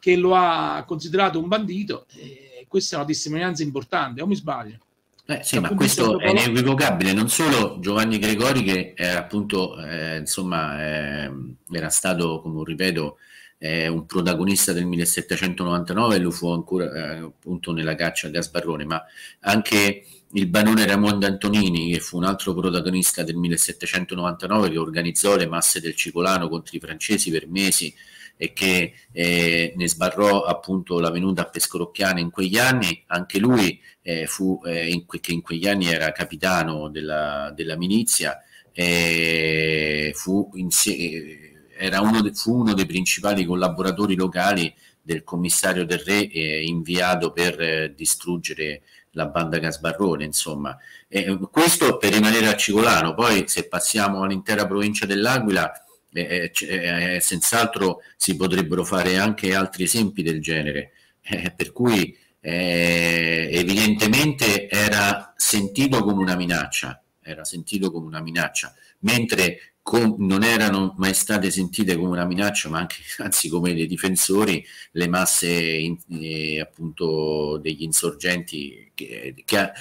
che lo ha considerato un bandito, eh, questa è una testimonianza importante, o mi sbaglio? Eh, sì, ma questo è inequivocabile, non solo Giovanni Gregori che è appunto, eh, insomma, eh, era stato, come ripeto, eh, un protagonista del 1799 e lo fu ancora eh, appunto nella caccia a Gasbarrone, ma anche il barone Raimondo Antonini, che fu un altro protagonista del 1799 che organizzò le masse del Cicolano contro i francesi per mesi e che eh, ne sbarrò appunto la venuta a Pescorocchiana in quegli anni, anche lui eh, fu, eh, in que- che in quegli anni era capitano della, della milizia, fu, era uno de- fu uno dei principali collaboratori locali del commissario del re eh, inviato per eh, distruggere la banda Gasbarrone, insomma. E questo per rimanere a Cicolano, poi se passiamo all'intera provincia dell'Aquila, eh, eh, senz'altro si potrebbero fare anche altri esempi del genere, eh, per cui eh, evidentemente era sentito come una minaccia, era sentito come una minaccia, mentre com- non erano mai state sentite come una minaccia, ma anche, anzi come dei difensori, le masse in, eh, appunto degli insorgenti, che, che,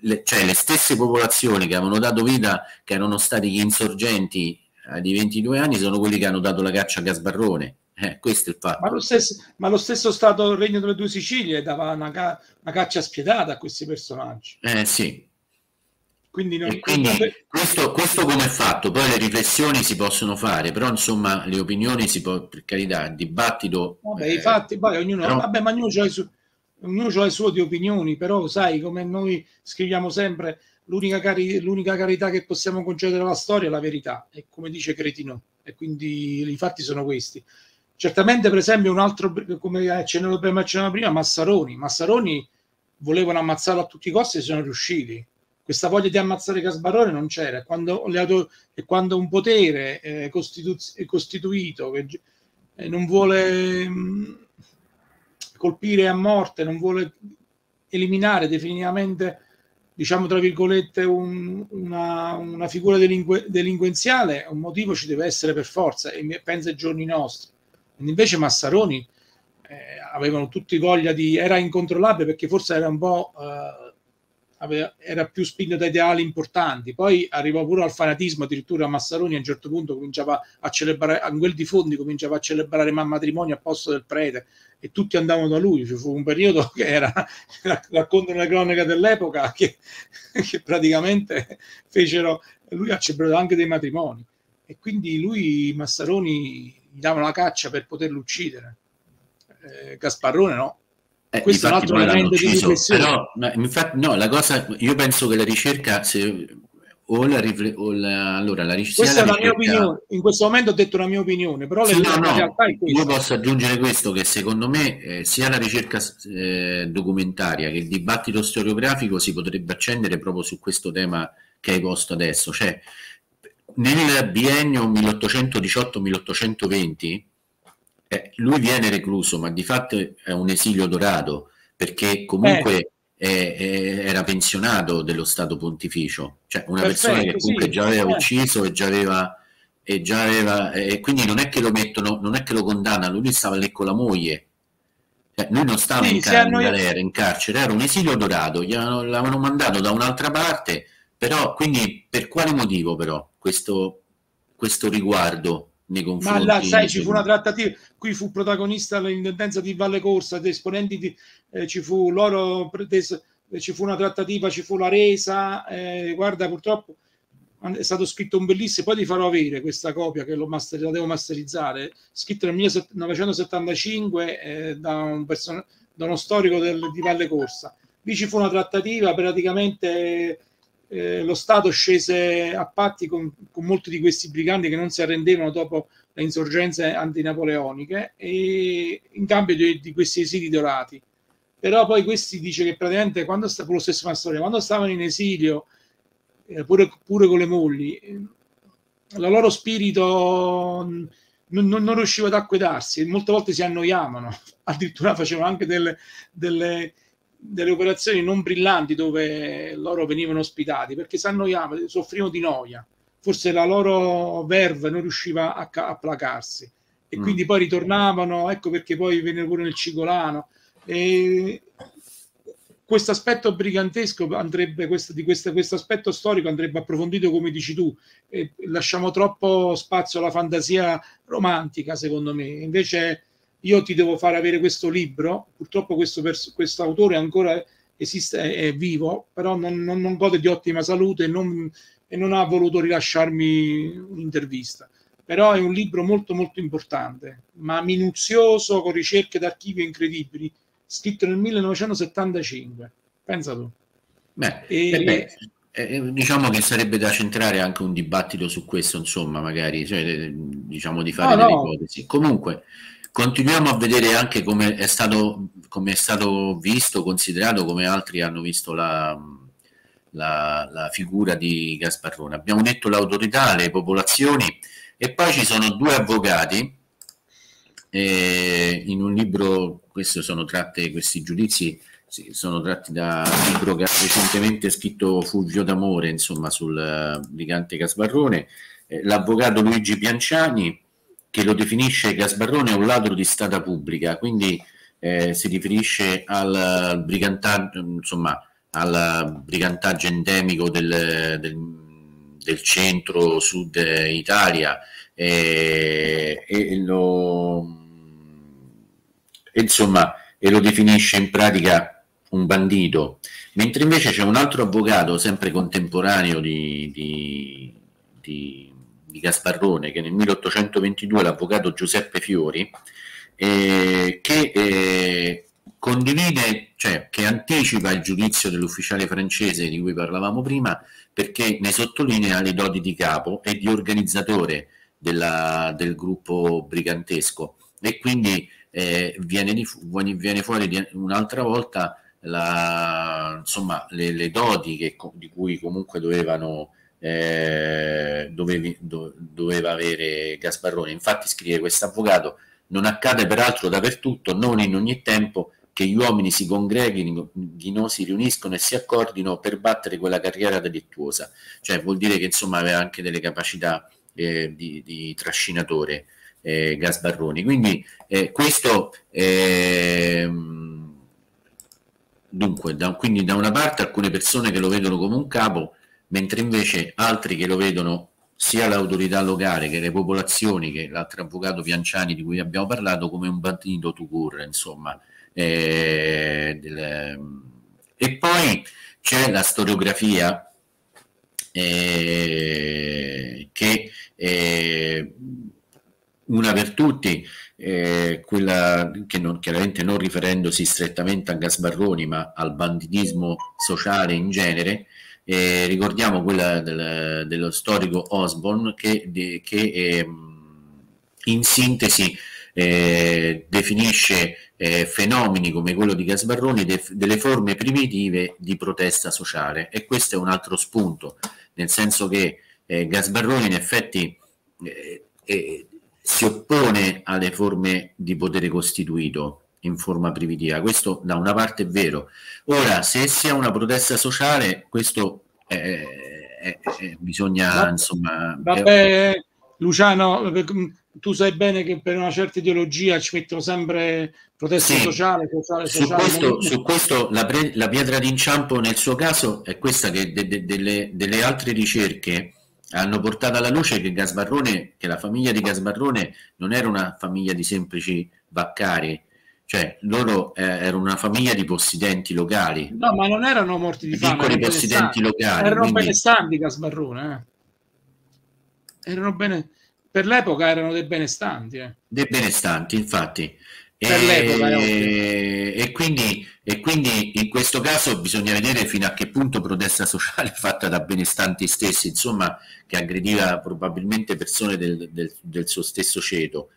le, cioè le stesse popolazioni che avevano dato vita, che erano stati gli insorgenti di 22 anni, sono quelli che hanno dato la caccia a Gasbarrone. Eh, questo è il fatto. Ma lo, stesso, ma lo stesso Stato Regno delle Due Sicilie dava una, ca- una caccia spietata a questi personaggi. Eh sì, quindi, non... quindi questo, questo, come è fatto? Poi le riflessioni si possono fare, però insomma le opinioni si può, per carità, il dibattito... Vabbè, eh, infatti, poi ognuno, però... vabbè, ma ognuno ha, il suo, ognuno ha le sue di opinioni, però sai, come noi scriviamo sempre, l'unica, cari, l'unica carità che possiamo concedere alla storia è la verità, e come dice Cretino, e quindi i fatti sono questi. Certamente, per esempio, un altro, come accennavo prima, Massaroni. Massaroni volevano ammazzarlo a tutti i costi e sono riusciti questa voglia di ammazzare Gasbarrone non c'era. Quando, e quando un potere eh, costitu- costituito che eh, non vuole mh, mm, colpire a morte, non vuole eliminare definitivamente, diciamo tra virgolette, un, una, una, figura delinque- delinquenziale, un motivo ci deve essere per forza, e pensa ai giorni nostri. Invece Massaroni eh, avevano tutti voglia di... era incontrollabile perché forse era un po'... Eh, aveva, era più spinto da ideali importanti. Poi arrivò pure al fanatismo, addirittura Massaroni a un certo punto cominciava a celebrare, a quel di fondi cominciava a celebrare il matrimonio a posto del prete e tutti andavano da lui. Ci fu un periodo che era, raccontano le cronache dell'epoca, che, che praticamente fecero, lui ha celebrato anche dei matrimoni. E quindi lui, Massaroni, gli davano la caccia per poterlo uccidere. Eh, Gasparrone no, eh, Questo è un altro elemento di riflessione. Però, no, infatti, no, la cosa, io penso che la ricerca, se, o la, o la, allora, la, questa è la, ricerca... mia opinione. In questo momento ho detto la mia opinione, però sì, no, no, realtà è questa. Io posso aggiungere questo: che secondo me eh, sia la ricerca eh, documentaria che il dibattito storiografico si potrebbe accendere proprio su questo tema che hai posto adesso. Cioè, nel biennio 1818-1820 eh, lui viene recluso, ma di fatto è un esilio dorato, perché comunque eh. è, è, era pensionato dello Stato Pontificio, cioè una Perfetto, persona che comunque sì, già aveva eh. ucciso e già aveva... E, già aveva, e quindi non è che lo mettono, non è che lo condannano, lui stava lì con la moglie, cioè, lui non stava sì, in, car- in galera, in carcere, era un esilio dorato, gli avevano, l'avevano mandato da un'altra parte, però quindi per quale motivo però questo, questo riguardo nei confronti. Ma là, sai, ci fu una trattativa, qui fu protagonista l'intendenza di Valle Corsa, dei esponenti di, eh, ci fu loro, des, ci fu una trattativa, ci fu la resa, eh, guarda purtroppo è stato scritto un bellissimo, poi ti farò avere questa copia che master, la devo masterizzare, scritto nel 1975 eh, da, un person- da uno storico del, di Valle Corsa. Lì ci fu una trattativa praticamente eh, lo Stato scese a patti con, con, molti di questi briganti che non si arrendevano dopo le insorgenze antinapoleoniche e in cambio di, di questi esili dorati. Però poi questi dice che praticamente quando sta, lo stesso Mastroia, quando stavano in esilio, eh, pure, pure, con le mogli, la loro spirito non, non, non, riusciva ad acquedarsi, molte volte si annoiavano, addirittura facevano anche delle, delle, delle operazioni non brillanti dove loro venivano ospitati perché si annoiavano, soffrivano di noia, forse la loro verve non riusciva a, a placarsi e mm. quindi poi ritornavano, ecco perché poi venne pure nel Cigolano. E questo aspetto brigantesco andrebbe, questo, di questo, questo aspetto storico andrebbe approfondito come dici tu, e lasciamo troppo spazio alla fantasia romantica secondo me, invece io ti devo fare avere questo libro, purtroppo questo, questo autore ancora esiste, è, vivo, però non, non, non, gode di ottima salute e non, e non ha voluto rilasciarmi un'intervista però è un libro molto molto importante, ma minuzioso, con ricerche d'archivio incredibili, scritto nel 1975. Pensa tu. Beh, e... Eh beh, eh, diciamo che sarebbe da centrare anche un dibattito su questo, insomma, magari, cioè, eh, diciamo di fare no, delle no. ipotesi. Comunque, continuiamo a vedere anche come è stato, come è stato visto, considerato, come altri hanno visto la, la, la figura di Gasparrone. Abbiamo detto l'autorità, le popolazioni e poi ci sono due avvocati eh, in un libro, questi sono tratte, questi giudizi sì, sono tratti da un libro che ha recentemente scritto Fulvio D'Amore, insomma, sul uh, Gasbarrone, eh, l'avvocato Luigi Pianciani che lo definisce Gasbarrone un ladro di strada pubblica, quindi eh, si riferisce al brigantaggio, insomma, al brigantaggio endemico del, del, del centro-sud Italia eh, e lo insomma, e lo definisce in pratica un bandito, mentre invece c'è un altro avvocato, sempre contemporaneo di, di, di, di Gasparrone, che nel 1822 l'avvocato Giuseppe Fiori, eh, che eh, condivide, cioè che anticipa il giudizio dell'ufficiale francese di cui parlavamo prima, perché ne sottolinea le doti di capo e di organizzatore della, del gruppo brigantesco. E quindi eh, viene, di, viene, fuori un'altra volta la, insomma, le, le doti che, di cui comunque dovevano, eh, dovevi, do, doveva avere Gasparrone. Infatti scrive questo avvocato, non accade peraltro dappertutto, non in ogni tempo, che gli uomini si congreghino, si riuniscono e si accordino per battere quella carriera delittuosa. Cioè vuol dire che insomma aveva anche delle capacità eh, di, di trascinatore eh, Gasbarroni. Quindi eh, questo ehm, dunque, da, quindi da una parte alcune persone che lo vedono come un capo, mentre invece altri che lo vedono sia l'autorità locale che le popolazioni, che l'altro avvocato Pianciani di cui abbiamo parlato, come un bandito to cure, insomma. Eh, del, e poi c'è la storiografia eh, che eh, una per tutti, eh, quella che non, chiaramente non riferendosi strettamente a Gasbarroni, ma al banditismo sociale in genere, eh, ricordiamo quella del, dello storico Osborne che, de, che eh, in sintesi eh, definisce eh, fenomeni come quello di Gasbarroni de, delle forme primitive di protesta sociale. E questo è un altro spunto, nel senso che eh, Gasbarroni in effetti eh, si oppone alle forme di potere costituito in forma primitiva. Questo da una parte è vero. Ora, se sia una protesta sociale, questo è, è, è, bisogna, Va, insomma... Vabbè, Luciano, tu sai bene che per una certa ideologia ci mettono sempre protesta sì. sociale, sociale, su sociale. Questo, su questo la, pre, la, pietra d'inciampo nel suo caso è questa che de, de, delle, delle altre ricerche hanno portato alla luce che Gasbarrone, che la famiglia di Gasbarrone non era una famiglia di semplici vaccari, cioè loro eh, erano una famiglia di possidenti locali. No, ma non erano morti di fame. Piccoli possidenti locali. Erano quindi... benestanti Gasbarrone. Eh. Erano bene... Per l'epoca erano dei benestanti. Eh. Dei benestanti, infatti. E, e, quindi, e, quindi, in questo caso bisogna vedere fino a che punto protesta sociale fatta da benestanti stessi, insomma, che aggrediva probabilmente persone del, del, del suo stesso ceto.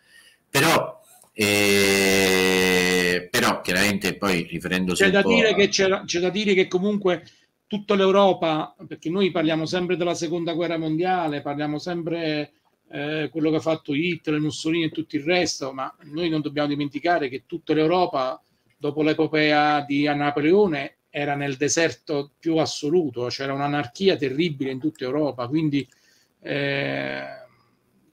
Però, eh, però chiaramente poi riferendosi c'è da, dire a... che c'è, c'è da dire che comunque tutta l'Europa, perché noi parliamo sempre della seconda guerra mondiale, parliamo sempre eh, quello che ha fatto Hitler, Mussolini e tutto il resto, ma noi non dobbiamo dimenticare che tutta l'Europa, dopo l'epopea di Napoleone, era nel deserto più assoluto, c'era un'anarchia terribile in tutta Europa, quindi eh,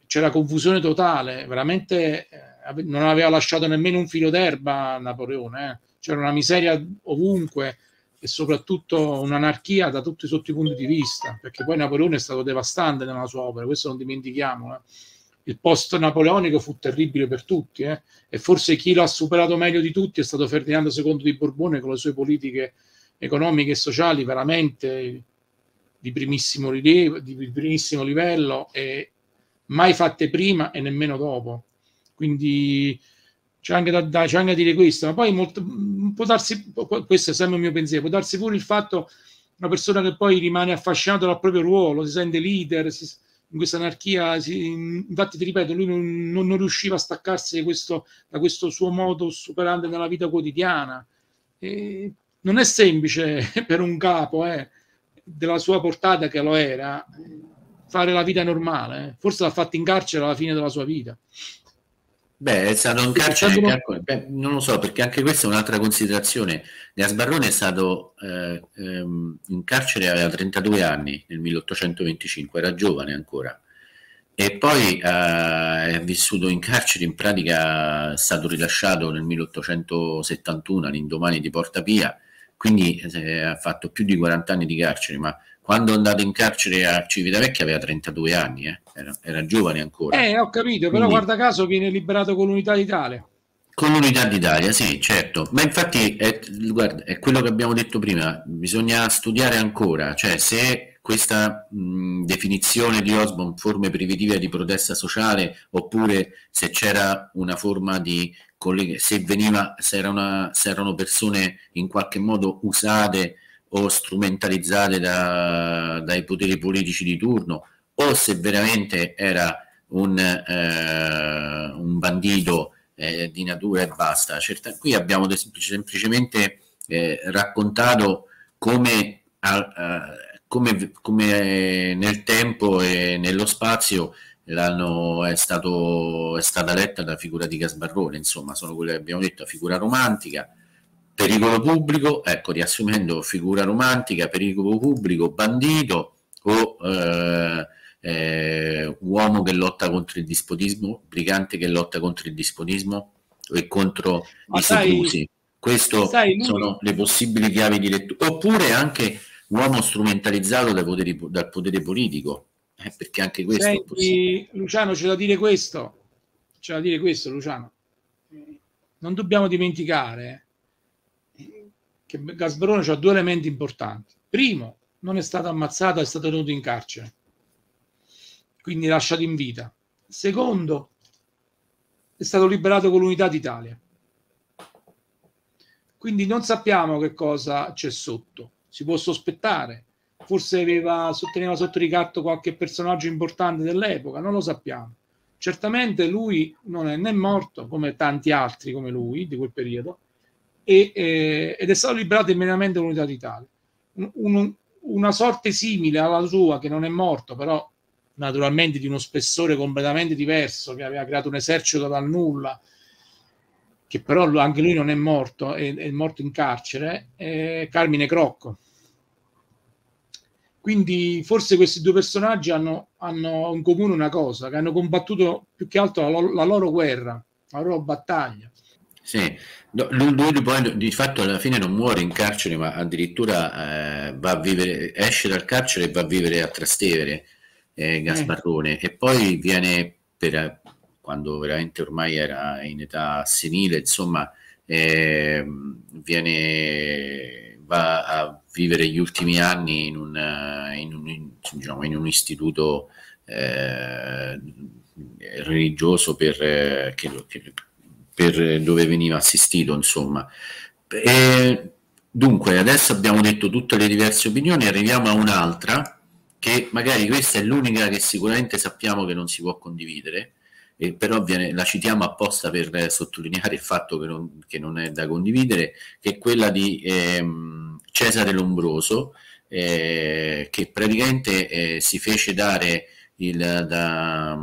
c'era confusione totale, veramente eh, non aveva lasciato nemmeno un filo d'erba a Napoleone, eh. c'era una miseria ovunque e soprattutto un'anarchia da tutti sotto i punti di vista, perché poi Napoleone è stato devastante nella sua opera, questo non dimentichiamo. Eh. Il post napoleonico fu terribile per tutti eh. e forse chi l'ha superato meglio di tutti è stato Ferdinando II di Borbone con le sue politiche economiche e sociali veramente di primissimo, rilievo, di primissimo livello e mai fatte prima e nemmeno dopo. Quindi c'è anche da, da, c'è anche da dire questo, ma poi molto, può darsi, questo è sempre il mio pensiero, può darsi pure il fatto una persona che poi rimane affascinata dal proprio ruolo, si sente leader, si, in questa anarchia, si, infatti ti ripeto, lui non, non, non riusciva a staccarsi questo, da questo suo modo superante nella vita quotidiana. E non è semplice per un capo eh, della sua portata che lo era fare la vita normale, eh. forse l'ha fatto in carcere alla fine della sua vita. Beh, è stato in carcere, beh, non lo so, perché anche questa è un'altra considerazione. Gasbarrone è stato eh, ehm, in carcere, aveva 32 anni nel 1825, era giovane ancora. E poi eh, è vissuto in carcere, in pratica è stato rilasciato nel 1871 all'indomani di Porta Pia, quindi eh, ha fatto più di 40 anni di carcere, ma quando è andato in carcere a Civitavecchia aveva 32 anni, eh? era, era, giovane ancora. Eh, ho capito, però Quindi, guarda caso viene liberato con l'unità d'Italia. Con l'unità d'Italia, sì, certo. Ma infatti è, guarda, è quello che abbiamo detto prima, bisogna studiare ancora, cioè se questa mh, definizione di Osborne, forme primitive di protesta sociale, oppure se c'era una forma di se veniva, se, era una, se erano persone in qualche modo usate o strumentalizzate da, dai poteri politici di turno o se veramente era un, eh, un bandito eh, di natura e basta. Certa, qui abbiamo semplice, semplicemente eh, raccontato come, come, come, nel tempo e nello spazio è, stato, è stata letta la figura di Gasbarrone, insomma sono quelle che abbiamo detto, figura romantica, pericolo pubblico, ecco, riassumendo figura romantica, pericolo pubblico, bandito o eh, eh, uomo che lotta contro il dispotismo, brigante che lotta contro il dispotismo e contro Ma i soprusi. Queste sono le possibili chiavi di lettura. Oppure anche uomo strumentalizzato dal potere, dal potere politico, eh, perché anche questo Senti, Luciano, c'è da dire questo, c'è da dire questo, Luciano. Non dobbiamo dimenticare che Gasbrone ha due elementi importanti. Primo, non è stato ammazzato, è stato tenuto in carcere, quindi lasciato in vita. Secondo, è stato liberato con l'unità d'Italia. Quindi non sappiamo che cosa c'è sotto. Si può sospettare. Forse aveva, teneva sotto ricatto qualche personaggio importante dell'epoca, non lo sappiamo. Certamente lui non è né morto come tanti altri come lui di quel periodo, e, eh, ed è stato liberato immediatamente l'unità d'Italia. Un, un, una sorte simile alla sua, che non è morto, però naturalmente di uno spessore completamente diverso, che aveva creato un esercito dal nulla, che però anche lui non è morto, è, è morto in carcere, è Carmine Crocco. Quindi forse questi due personaggi hanno, hanno, in comune una cosa, che hanno combattuto più che altro la, la loro guerra, la loro battaglia. Sì, lui, lui, poi di fatto alla fine non muore in carcere, ma addirittura eh, va a vivere, esce dal carcere e va a vivere a Trastevere, eh, Gasparrone, mm. e poi viene per quando veramente ormai era in età senile, insomma, eh, viene, va a vivere gli ultimi anni in un, in un, in, diciamo, in un istituto eh, religioso per, eh, che, che per dove veniva assistito, insomma. E, dunque, adesso abbiamo detto tutte le diverse opinioni, arriviamo a un'altra, che magari questa è l'unica che sicuramente sappiamo che non si può condividere, e però viene, la citiamo apposta per sottolineare il fatto che non, che non, è da condividere, che è quella di ehm, Cesare Lombroso, eh, che praticamente eh, si fece dare il, da,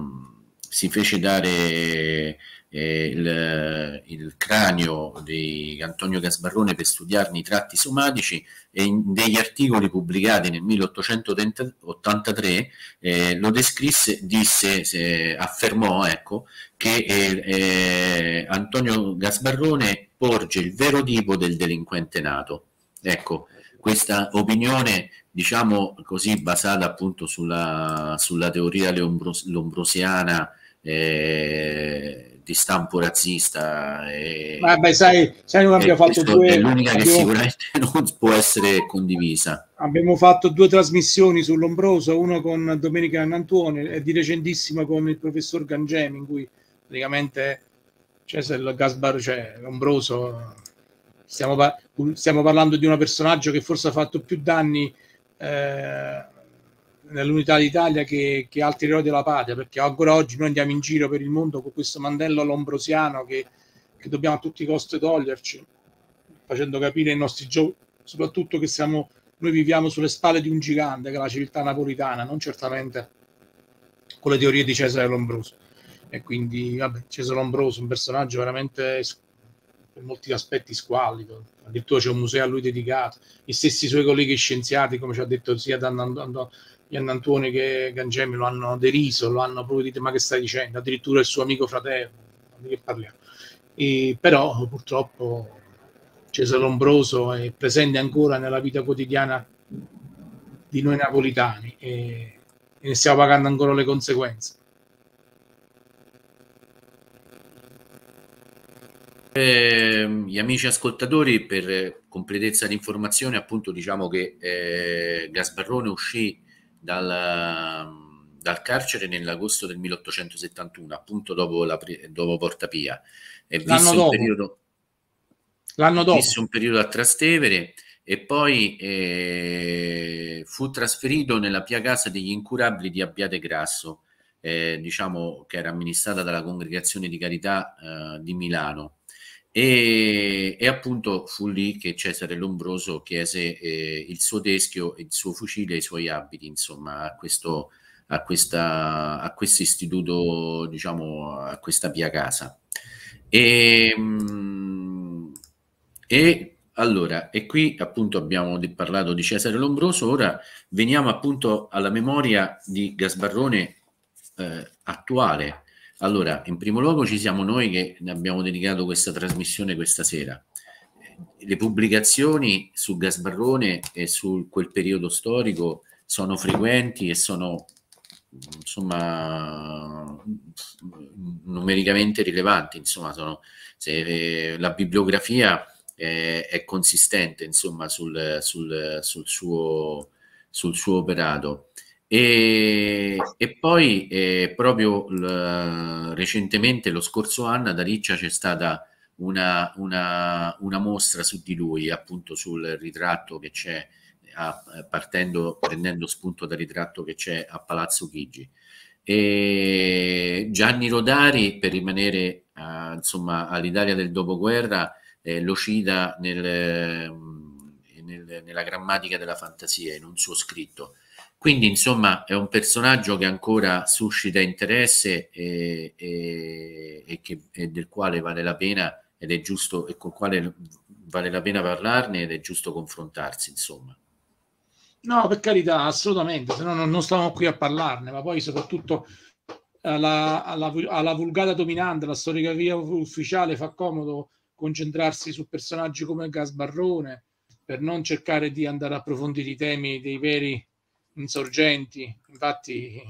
si fece dare eh, il, il, cranio di Antonio Gasbarrone per studiarne i tratti somatici e in degli articoli pubblicati nel 1883 eh, lo descrisse, disse, se, affermò ecco, che eh, eh, Antonio Gasbarrone porge il vero tipo del delinquente nato. Ecco, questa opinione diciamo così basata appunto sulla, sulla teoria lombrosiana eh, di stampo razzista. E, Vabbè, sai, sai noi abbiamo fatto due... È l'unica abbiamo, che sicuramente non può essere condivisa. Abbiamo fatto due trasmissioni sull'Ombroso, una con Domenica Annantuone e di recentissima con il professor Gangemi, in cui praticamente Cesare il Gasbar, cioè Lombroso, stiamo, stiamo, parlando di un personaggio che forse ha fatto più danni eh, nell'unità d'Italia che, che, altri eroi della patria, perché ancora oggi noi andiamo in giro per il mondo con questo mandello lombrosiano che, che dobbiamo a tutti i costi toglierci, facendo capire ai nostri giovani, soprattutto che siamo, noi viviamo sulle spalle di un gigante che è la civiltà napolitana, non certamente con le teorie di Cesare Lombroso. E quindi, vabbè, Cesare Lombroso, un personaggio veramente per molti aspetti squallido, addirittura c'è un museo a lui dedicato, gli stessi suoi colleghi scienziati, come ci ha detto sia Dan, Ian Antoni che Gangemi lo hanno deriso, lo hanno proprio detto ma che stai dicendo, addirittura il suo amico fratello, di che parliamo. E, però purtroppo Cesare Lombroso è presente ancora nella vita quotidiana di noi napolitani e ne stiamo pagando ancora le conseguenze. Eh, gli amici ascoltatori, per completezza di informazione, appunto diciamo che eh, Gasbarrone uscì dal, dal carcere nell'agosto del 1871, appunto dopo, la, dopo Porta Pia. E dopo. Un periodo, L'anno dopo. Visse un periodo a Trastevere e poi eh, fu trasferito nella pia casa degli incurabili di Abbiate Grasso, eh, diciamo che era amministrata dalla Congregazione di Carità eh, di Milano. E, e, appunto fu lì che Cesare Lombroso chiese eh, il suo teschio, il suo fucile i suoi abiti, insomma, a questo, a questa, a questo istituto, diciamo, a questa pia casa. E, mm, e allora, e qui appunto abbiamo parlato di Cesare Lombroso, ora veniamo appunto alla memoria di Gasbarrone eh, attuale, allora, in primo luogo ci siamo noi che ne abbiamo dedicato questa trasmissione questa sera. Le pubblicazioni su Gasbarrone e su quel periodo storico sono frequenti e sono insomma numericamente rilevanti insomma sono, se, la bibliografia è, è consistente insomma sul, sul, sul, suo, sul suo operato e, e poi eh, proprio l, recentemente, lo scorso anno, ad Ariccia c'è stata una, una, una, mostra su di lui, appunto sul ritratto che c'è, a, partendo, prendendo spunto dal ritratto che c'è a Palazzo Chigi. E Gianni Rodari, per rimanere uh, insomma, all'Italia del dopoguerra, eh, lo cita nel, nel, nella grammatica della fantasia, in un suo scritto quindi, insomma, è un personaggio che ancora suscita interesse e, e, e, che, e del quale vale la pena ed è giusto e con il quale vale la pena parlarne ed è giusto confrontarsi, insomma. No, per carità, assolutamente, se no non, non stavamo qui a parlarne, ma poi soprattutto alla, alla, alla vulgata dominante, la storiografia ufficiale fa comodo concentrarsi su personaggi come Gasbarrone per non cercare di andare a approfondire i temi dei veri insorgenti, infatti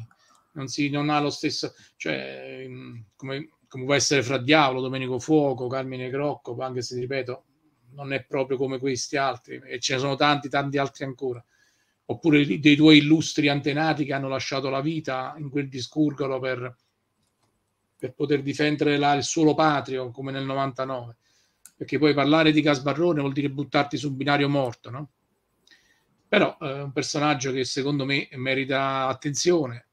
non, si, non ha lo stesso, cioè come, come può essere Fra Diavolo, Domenico Fuoco, Carmine Crocco, anche se ripeto, non è proprio come questi altri, e ce ne sono tanti, tanti altri ancora. Oppure dei tuoi illustri antenati che hanno lasciato la vita in quel discurgolo per, per poter difendere la, il suolo patrio, come nel 99. Perché poi parlare di Gasbarrone vuol dire buttarti su un binario morto, no? Però è un personaggio che secondo me merita attenzione.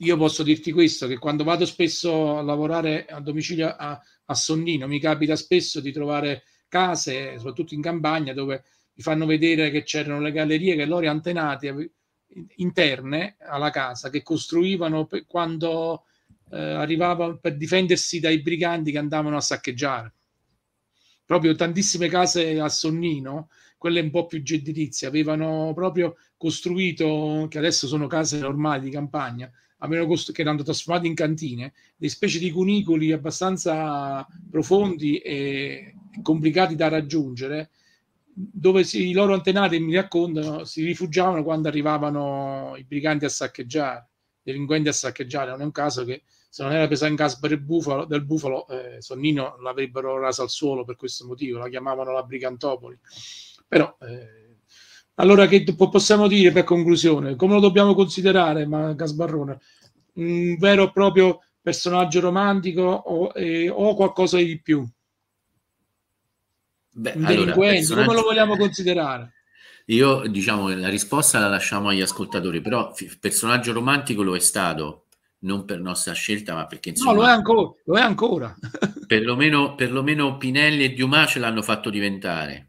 Io posso dirti questo, che quando vado spesso a lavorare a domicilio a, a Sonnino, mi capita spesso di trovare case, soprattutto in campagna, dove mi fanno vedere che c'erano le gallerie che loro antenati interne alla casa che costruivano quando eh, arrivava per difendersi dai briganti che andavano a saccheggiare. Proprio tantissime case a Sonnino, quelle un po' più gettitizie, avevano proprio costruito, che adesso sono case normali di campagna, avevano che erano trasformate in cantine, delle specie di cunicoli abbastanza profondi e complicati da raggiungere, dove si, i loro antenati mi raccontano si rifugiavano quando arrivavano i briganti a saccheggiare, i delinquenti a saccheggiare. Non è un caso che se non era per il bufalo, del bufalo, eh, Sonnino l'avrebbero rasa al suolo per questo motivo, la chiamavano la Brigantopoli. Però, eh, allora che possiamo dire per conclusione? Come lo dobbiamo considerare, ma Gasbarrone? Un vero e proprio personaggio romantico o, eh, o qualcosa di più? Beh, un allora, personaggio... come lo vogliamo considerare? Io diciamo che la risposta la lasciamo agli ascoltatori, però personaggio romantico lo è stato, non per nostra scelta, ma perché insomma... No, lo è ancora. Lo è ancora. perlomeno, perlomeno Pinelli e Diuma ce l'hanno fatto diventare.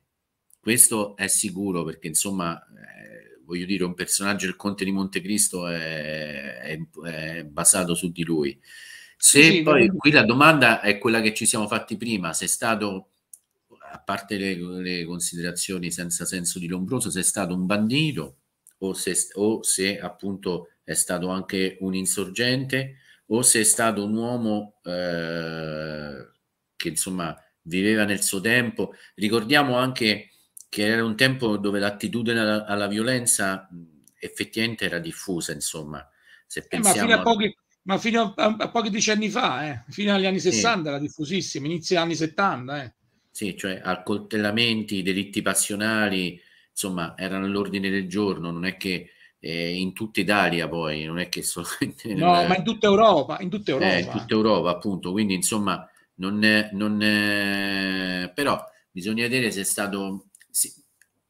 Questo è sicuro, perché insomma, eh, voglio dire, un personaggio del Conte di Montecristo è, è, è basato su di lui. Se sì, poi qui la domanda è quella che ci siamo fatti prima, se è stato a parte le, le, considerazioni senza senso di lombroso, se è stato un bandito o se, o se appunto è stato anche un insorgente o se è stato un uomo eh, che insomma viveva nel suo tempo. Ricordiamo anche che era un tempo dove l'attitudine alla, alla violenza effettivamente era diffusa, insomma. Se pensiamo... Eh, ma fino a pochi, ma fino a, a pochi decenni fa, eh, fino agli anni 60 sì. era diffusissima, inizio degli anni 70. Eh. Sì, cioè accoltellamenti, delitti passionali, insomma, erano all'ordine del giorno, non è che eh, in tutta Italia poi, non è che. No, nel... ma in tutta Europa, in tutta Europa. Eh, in tutta Europa, appunto, quindi insomma, non è, non è... però bisogna vedere se è stato...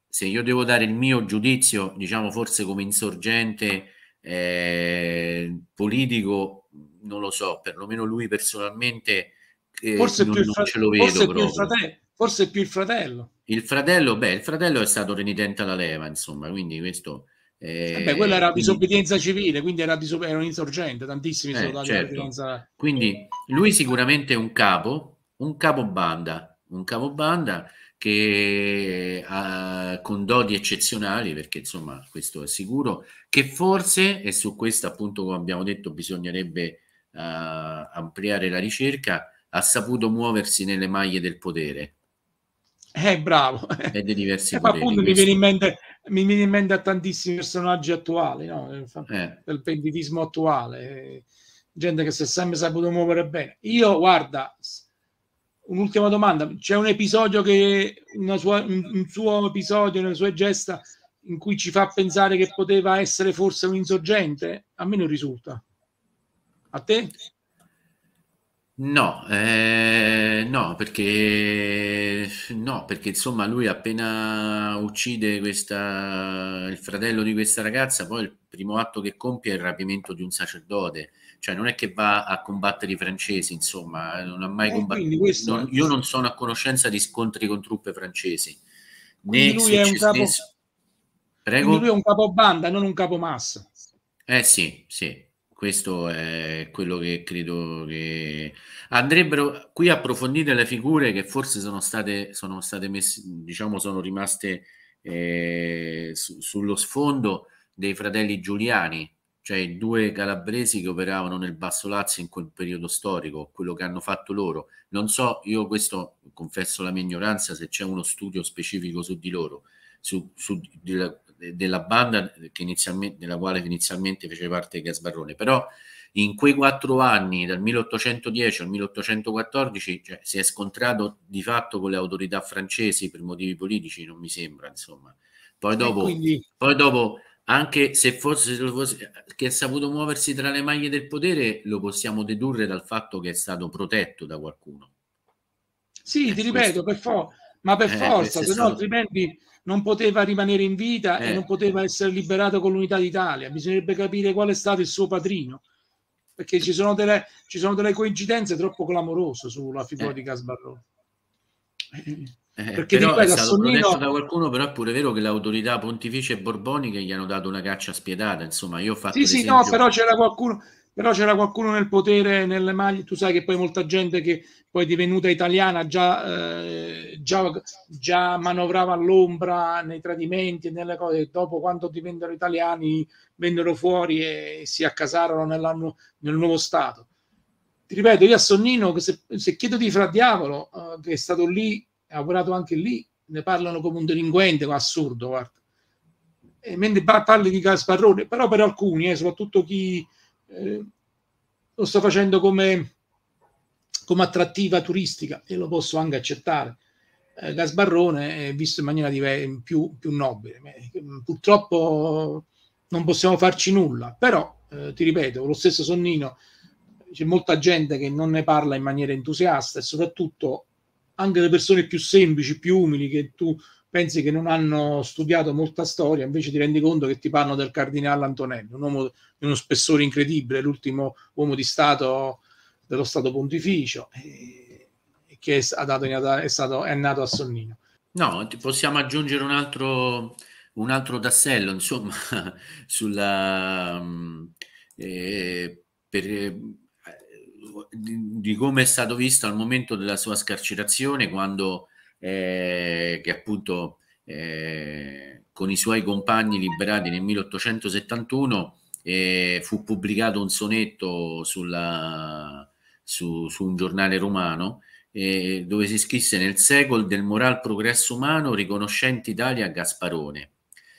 Se io devo dare il mio giudizio, diciamo forse come insorgente eh, politico, non lo so, perlomeno lui personalmente eh, forse non, più frate- ce lo vedo forse più, fratello, forse più il fratello. Il fratello, beh, il fratello è stato renitente alla leva, insomma, quindi questo... Eh, beh, quello era quindi, disobbedienza civile, quindi era, diso- era un insorgente, tantissimi eh, sono certo. Quindi lui sicuramente è un capo, un capo banda, un capo banda che ha con doti eccezionali, perché insomma questo è sicuro, che forse, e su questo appunto come abbiamo detto bisognerebbe uh, ampliare la ricerca, ha saputo muoversi nelle maglie del potere. Eh, bravo. E dei diversi eh, poteri. Appunto, mi viene, in mente, mi viene in mente a tantissimi personaggi attuali, no? eh. del penditismo attuale, gente che si è sempre saputo muovere bene. Io, guarda, un'ultima domanda, c'è un episodio che, sua, un, un suo episodio, nelle sue gesta, in cui ci fa pensare che poteva essere forse un insorgente? A me non risulta. A te? No, eh, no, perché no, perché insomma lui appena uccide questa, il fratello di questa ragazza, poi il primo atto che compie è il rapimento di un sacerdote, cioè non è che va a combattere i francesi, insomma, non ha mai eh, combattuto. Questo... Non, io non sono a conoscenza di scontri con truppe francesi. Né lui è un capo... Prego? lui è un capo banda, non un capo massa. Eh sì, sì, questo è quello che credo che andrebbero qui approfondite le figure che forse sono state, sono state messe, diciamo, sono rimaste eh, su, sullo sfondo dei fratelli Giuliani, cioè i due calabresi che operavano nel Basso Lazio in quel periodo storico, quello che hanno fatto loro. Non so, io questo confesso la mia ignoranza, se c'è uno studio specifico su di loro, su, su della, della banda che inizialmente, della quale inizialmente fece parte Gasbarrone, però in quei quattro anni, dal 1810 al 1814, cioè, si è scontrato di fatto con le autorità francesi per motivi politici, non mi sembra, insomma. Poi dopo, quindi... poi dopo anche se fosse, se fosse, che ha saputo muoversi tra le maglie del potere, lo possiamo dedurre dal fatto che è stato protetto da qualcuno. Sì, è ti questo. ripeto, per fo- ma per eh, forza, se no altrimenti non poteva rimanere in vita eh. e non poteva essere liberato con l'unità d'Italia. Bisognerebbe capire qual è stato il suo patrino, perché ci sono delle, ci sono delle coincidenze troppo clamorose sulla figura eh. di Casbarro. Eh, perché però ripeto, è stato Sonnino... da qualcuno, però è pure vero che le autorità pontificie e borboniche gli hanno dato una caccia spietata. Insomma, io ho fatto. Sì, sì, no, però c'era qualcuno. Però c'era qualcuno nel potere, nelle maglie. Tu sai che poi molta gente che poi è divenuta italiana già, eh, già, già manovrava all'ombra nei tradimenti e nelle cose. Dopo, quando divennero italiani, vennero fuori e si accasarono nel nuovo Stato. Ti ripeto, io a Sonnino, se, se chiedo di Fra Diavolo, eh, che è stato lì ha lavorato anche lì, ne parlano come un delinquente, assurdo, guarda. E mentre parli di Gasparrone, però per alcuni, eh, soprattutto chi eh, lo sta facendo come, come attrattiva turistica, e lo posso anche accettare. Eh, Gasbarrone è visto in maniera div- più, più nobile. Purtroppo non possiamo farci nulla, però eh, ti ripeto, lo stesso Sonnino, c'è molta gente che non ne parla in maniera entusiasta e soprattutto anche le persone più semplici, più umili, che tu pensi che non hanno studiato molta storia, invece ti rendi conto che ti parlano del cardinale Antonello, un uomo di uno spessore incredibile, l'ultimo uomo di Stato dello Stato Pontificio, e, e che è, dato, è, stato, è nato a Sonnino. No, possiamo aggiungere un altro, un altro tassello, insomma, sulla... Eh, per, di, come è stato visto al momento della sua scarcerazione, quando eh, che appunto eh, con i suoi compagni liberati nel 1871 eh, fu pubblicato un sonetto sulla, su, su, un giornale romano eh, dove si scrisse nel secolo del moral progresso umano riconoscente Italia a Gasparone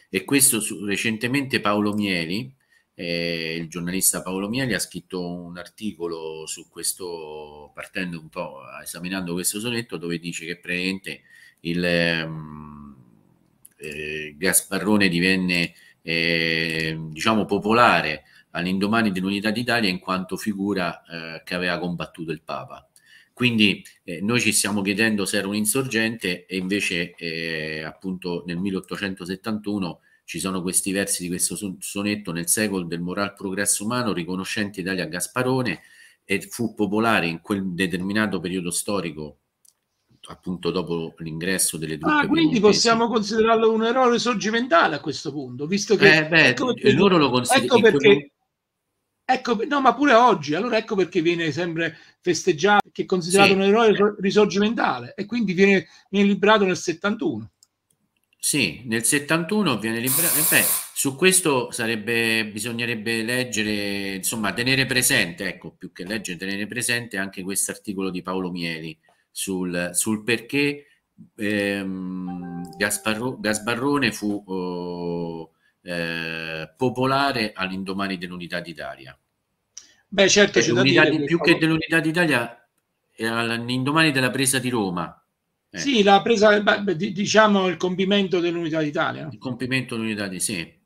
e questo su, recentemente Paolo Mieli eh, il giornalista Paolo Mieli ha scritto un articolo su questo, partendo un po', esaminando questo sonetto, dove dice che praticamente il ehm, eh, Gasparrone divenne, eh, diciamo, popolare all'indomani dell'Unità d'Italia in quanto figura eh, che aveva combattuto il Papa. Quindi eh, noi ci stiamo chiedendo se era un insorgente e invece eh, appunto nel 1871 ci sono questi versi di questo sonetto nel secolo del moral progresso umano, riconoscente Italia a Gasparone, e fu popolare in quel determinato periodo storico, appunto dopo l'ingresso delle truppe. Ah, quindi possiamo considerarlo un eroe risorgimentale a questo punto, visto che... Eh, beh, ecco perché, loro lo considerano... Ecco perché... Ecco, no, ma pure oggi, allora ecco perché viene sempre festeggiato, che è considerato sì. un eroe risorgimentale e quindi viene, viene liberato nel 71. Sì, nel 71 viene liberato. beh, su questo sarebbe, bisognerebbe leggere, insomma, tenere presente, ecco, più che leggere, tenere presente anche questo articolo di Paolo Mieli sul, sul perché ehm, Gasparro, Gasbarrone fu oh, eh, popolare all'indomani dell'unità d'Italia. Beh, certo, c'è di, più che dell'unità d'Italia, all'indomani della presa di Roma eh. Sì, la presa, diciamo il compimento dell'unità d'Italia. Il compimento dell'unità di sì.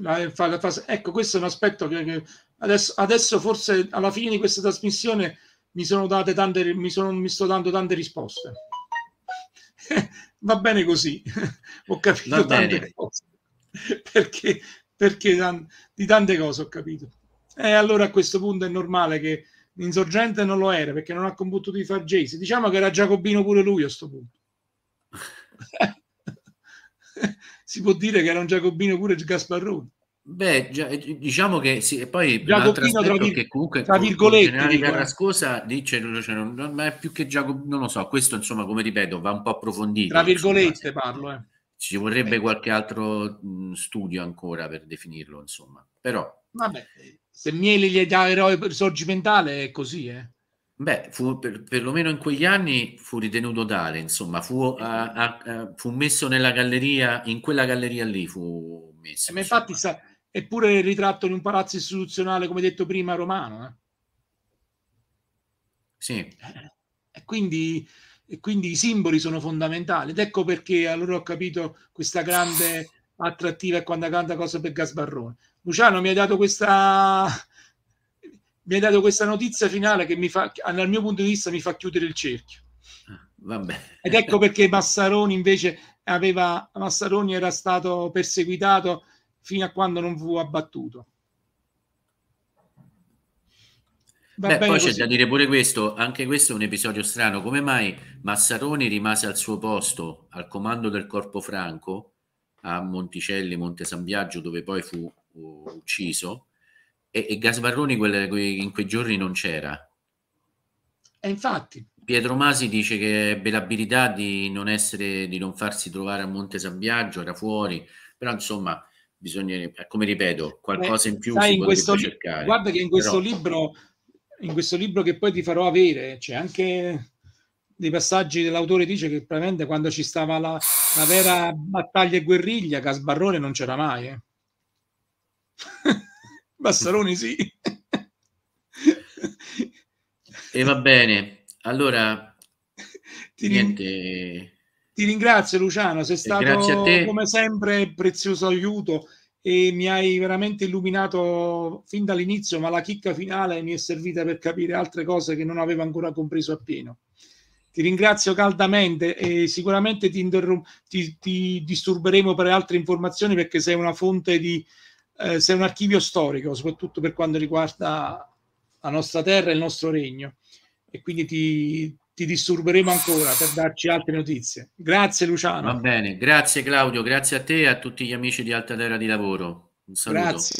La, la fase, ecco, questo è un aspetto che, che adesso, adesso, forse alla fine di questa trasmissione mi sono date tante, mi, sono, mi sto dando tante risposte. Va bene così, ho capito tante cose. Perché, perché di tante cose ho capito. E allora a questo punto è normale che L'insorgente non lo era perché non ha combattuto di far Jayce. Diciamo che era Giacobino pure lui a questo punto. si può dire che era un Giacobino pure Gasparrone. Beh, diciamo che sì, e poi Giacobino tra, vir- che comunque tra virgolette dico, Carrascosa dice cioè, non, ma è più che Giacobino, non lo so, questo insomma come ripeto va un po' approfondito. Tra virgolette insomma, parlo, eh. Ci vorrebbe qualche altro mh, studio ancora per definirlo, insomma. Però Vabbè, se Mieli gli dà eroe risorgimentale è così, eh. Beh, fu, per, perlomeno in quegli anni fu ritenuto tale, insomma, fu, a, a, a, fu, messo nella galleria, in quella galleria lì fu messo. Eh, ma infatti sa, è pure il ritratto in un palazzo istituzionale, come detto prima, romano. Eh? Sì. Eh, e quindi, e quindi i simboli sono fondamentali ed ecco perché allora ho capito questa grande attrattiva e quando canta cosa per Gasbarrone. Luciano mi ha dato questa mi ha dato questa notizia finale che mi fa, dal mio punto di vista, mi fa chiudere il cerchio. Ah, vabbè. Ed ecco perché Massaroni invece aveva, Massaroni era stato perseguitato fino a quando non fu abbattuto. Beh, poi così. c'è da dire pure questo, anche questo è un episodio strano, come mai Massaroni rimase al suo posto al comando del Corpo Franco a Monticelli, Monte San Biagio, dove poi fu ucciso, e, e Gasbarroni quelle, in quei giorni non c'era. E infatti. Pietro Masi dice che ebbe l'abilità di non essere, di non farsi trovare a Monte San Biagio, era fuori, però insomma bisogna, come ripeto, qualcosa in più Sai, si in questo, cercare. Guarda che in questo però... libro, in questo libro che poi ti farò avere, c'è anche dei passaggi dell'autore dice che probabilmente quando ci stava la, la vera battaglia e guerriglia, Casbarrone non c'era mai. Eh. Bassaroni sì. e va bene, allora ti, niente... ti ringrazio Luciano, sei stato come sempre prezioso aiuto e mi hai veramente illuminato fin dall'inizio, ma la chicca finale mi è servita per capire altre cose che non avevo ancora compreso appieno. Ti ringrazio caldamente e sicuramente ti, ti, ti disturberemo per altre informazioni perché sei una fonte di, eh, sei un archivio storico, soprattutto per quanto riguarda la nostra terra e il nostro regno. E quindi ti, ti disturberemo ancora per darci altre notizie. Grazie Luciano. Va bene, grazie Claudio, grazie a te e a tutti gli amici di Alta Terra di Lavoro. Un saluto. Grazie.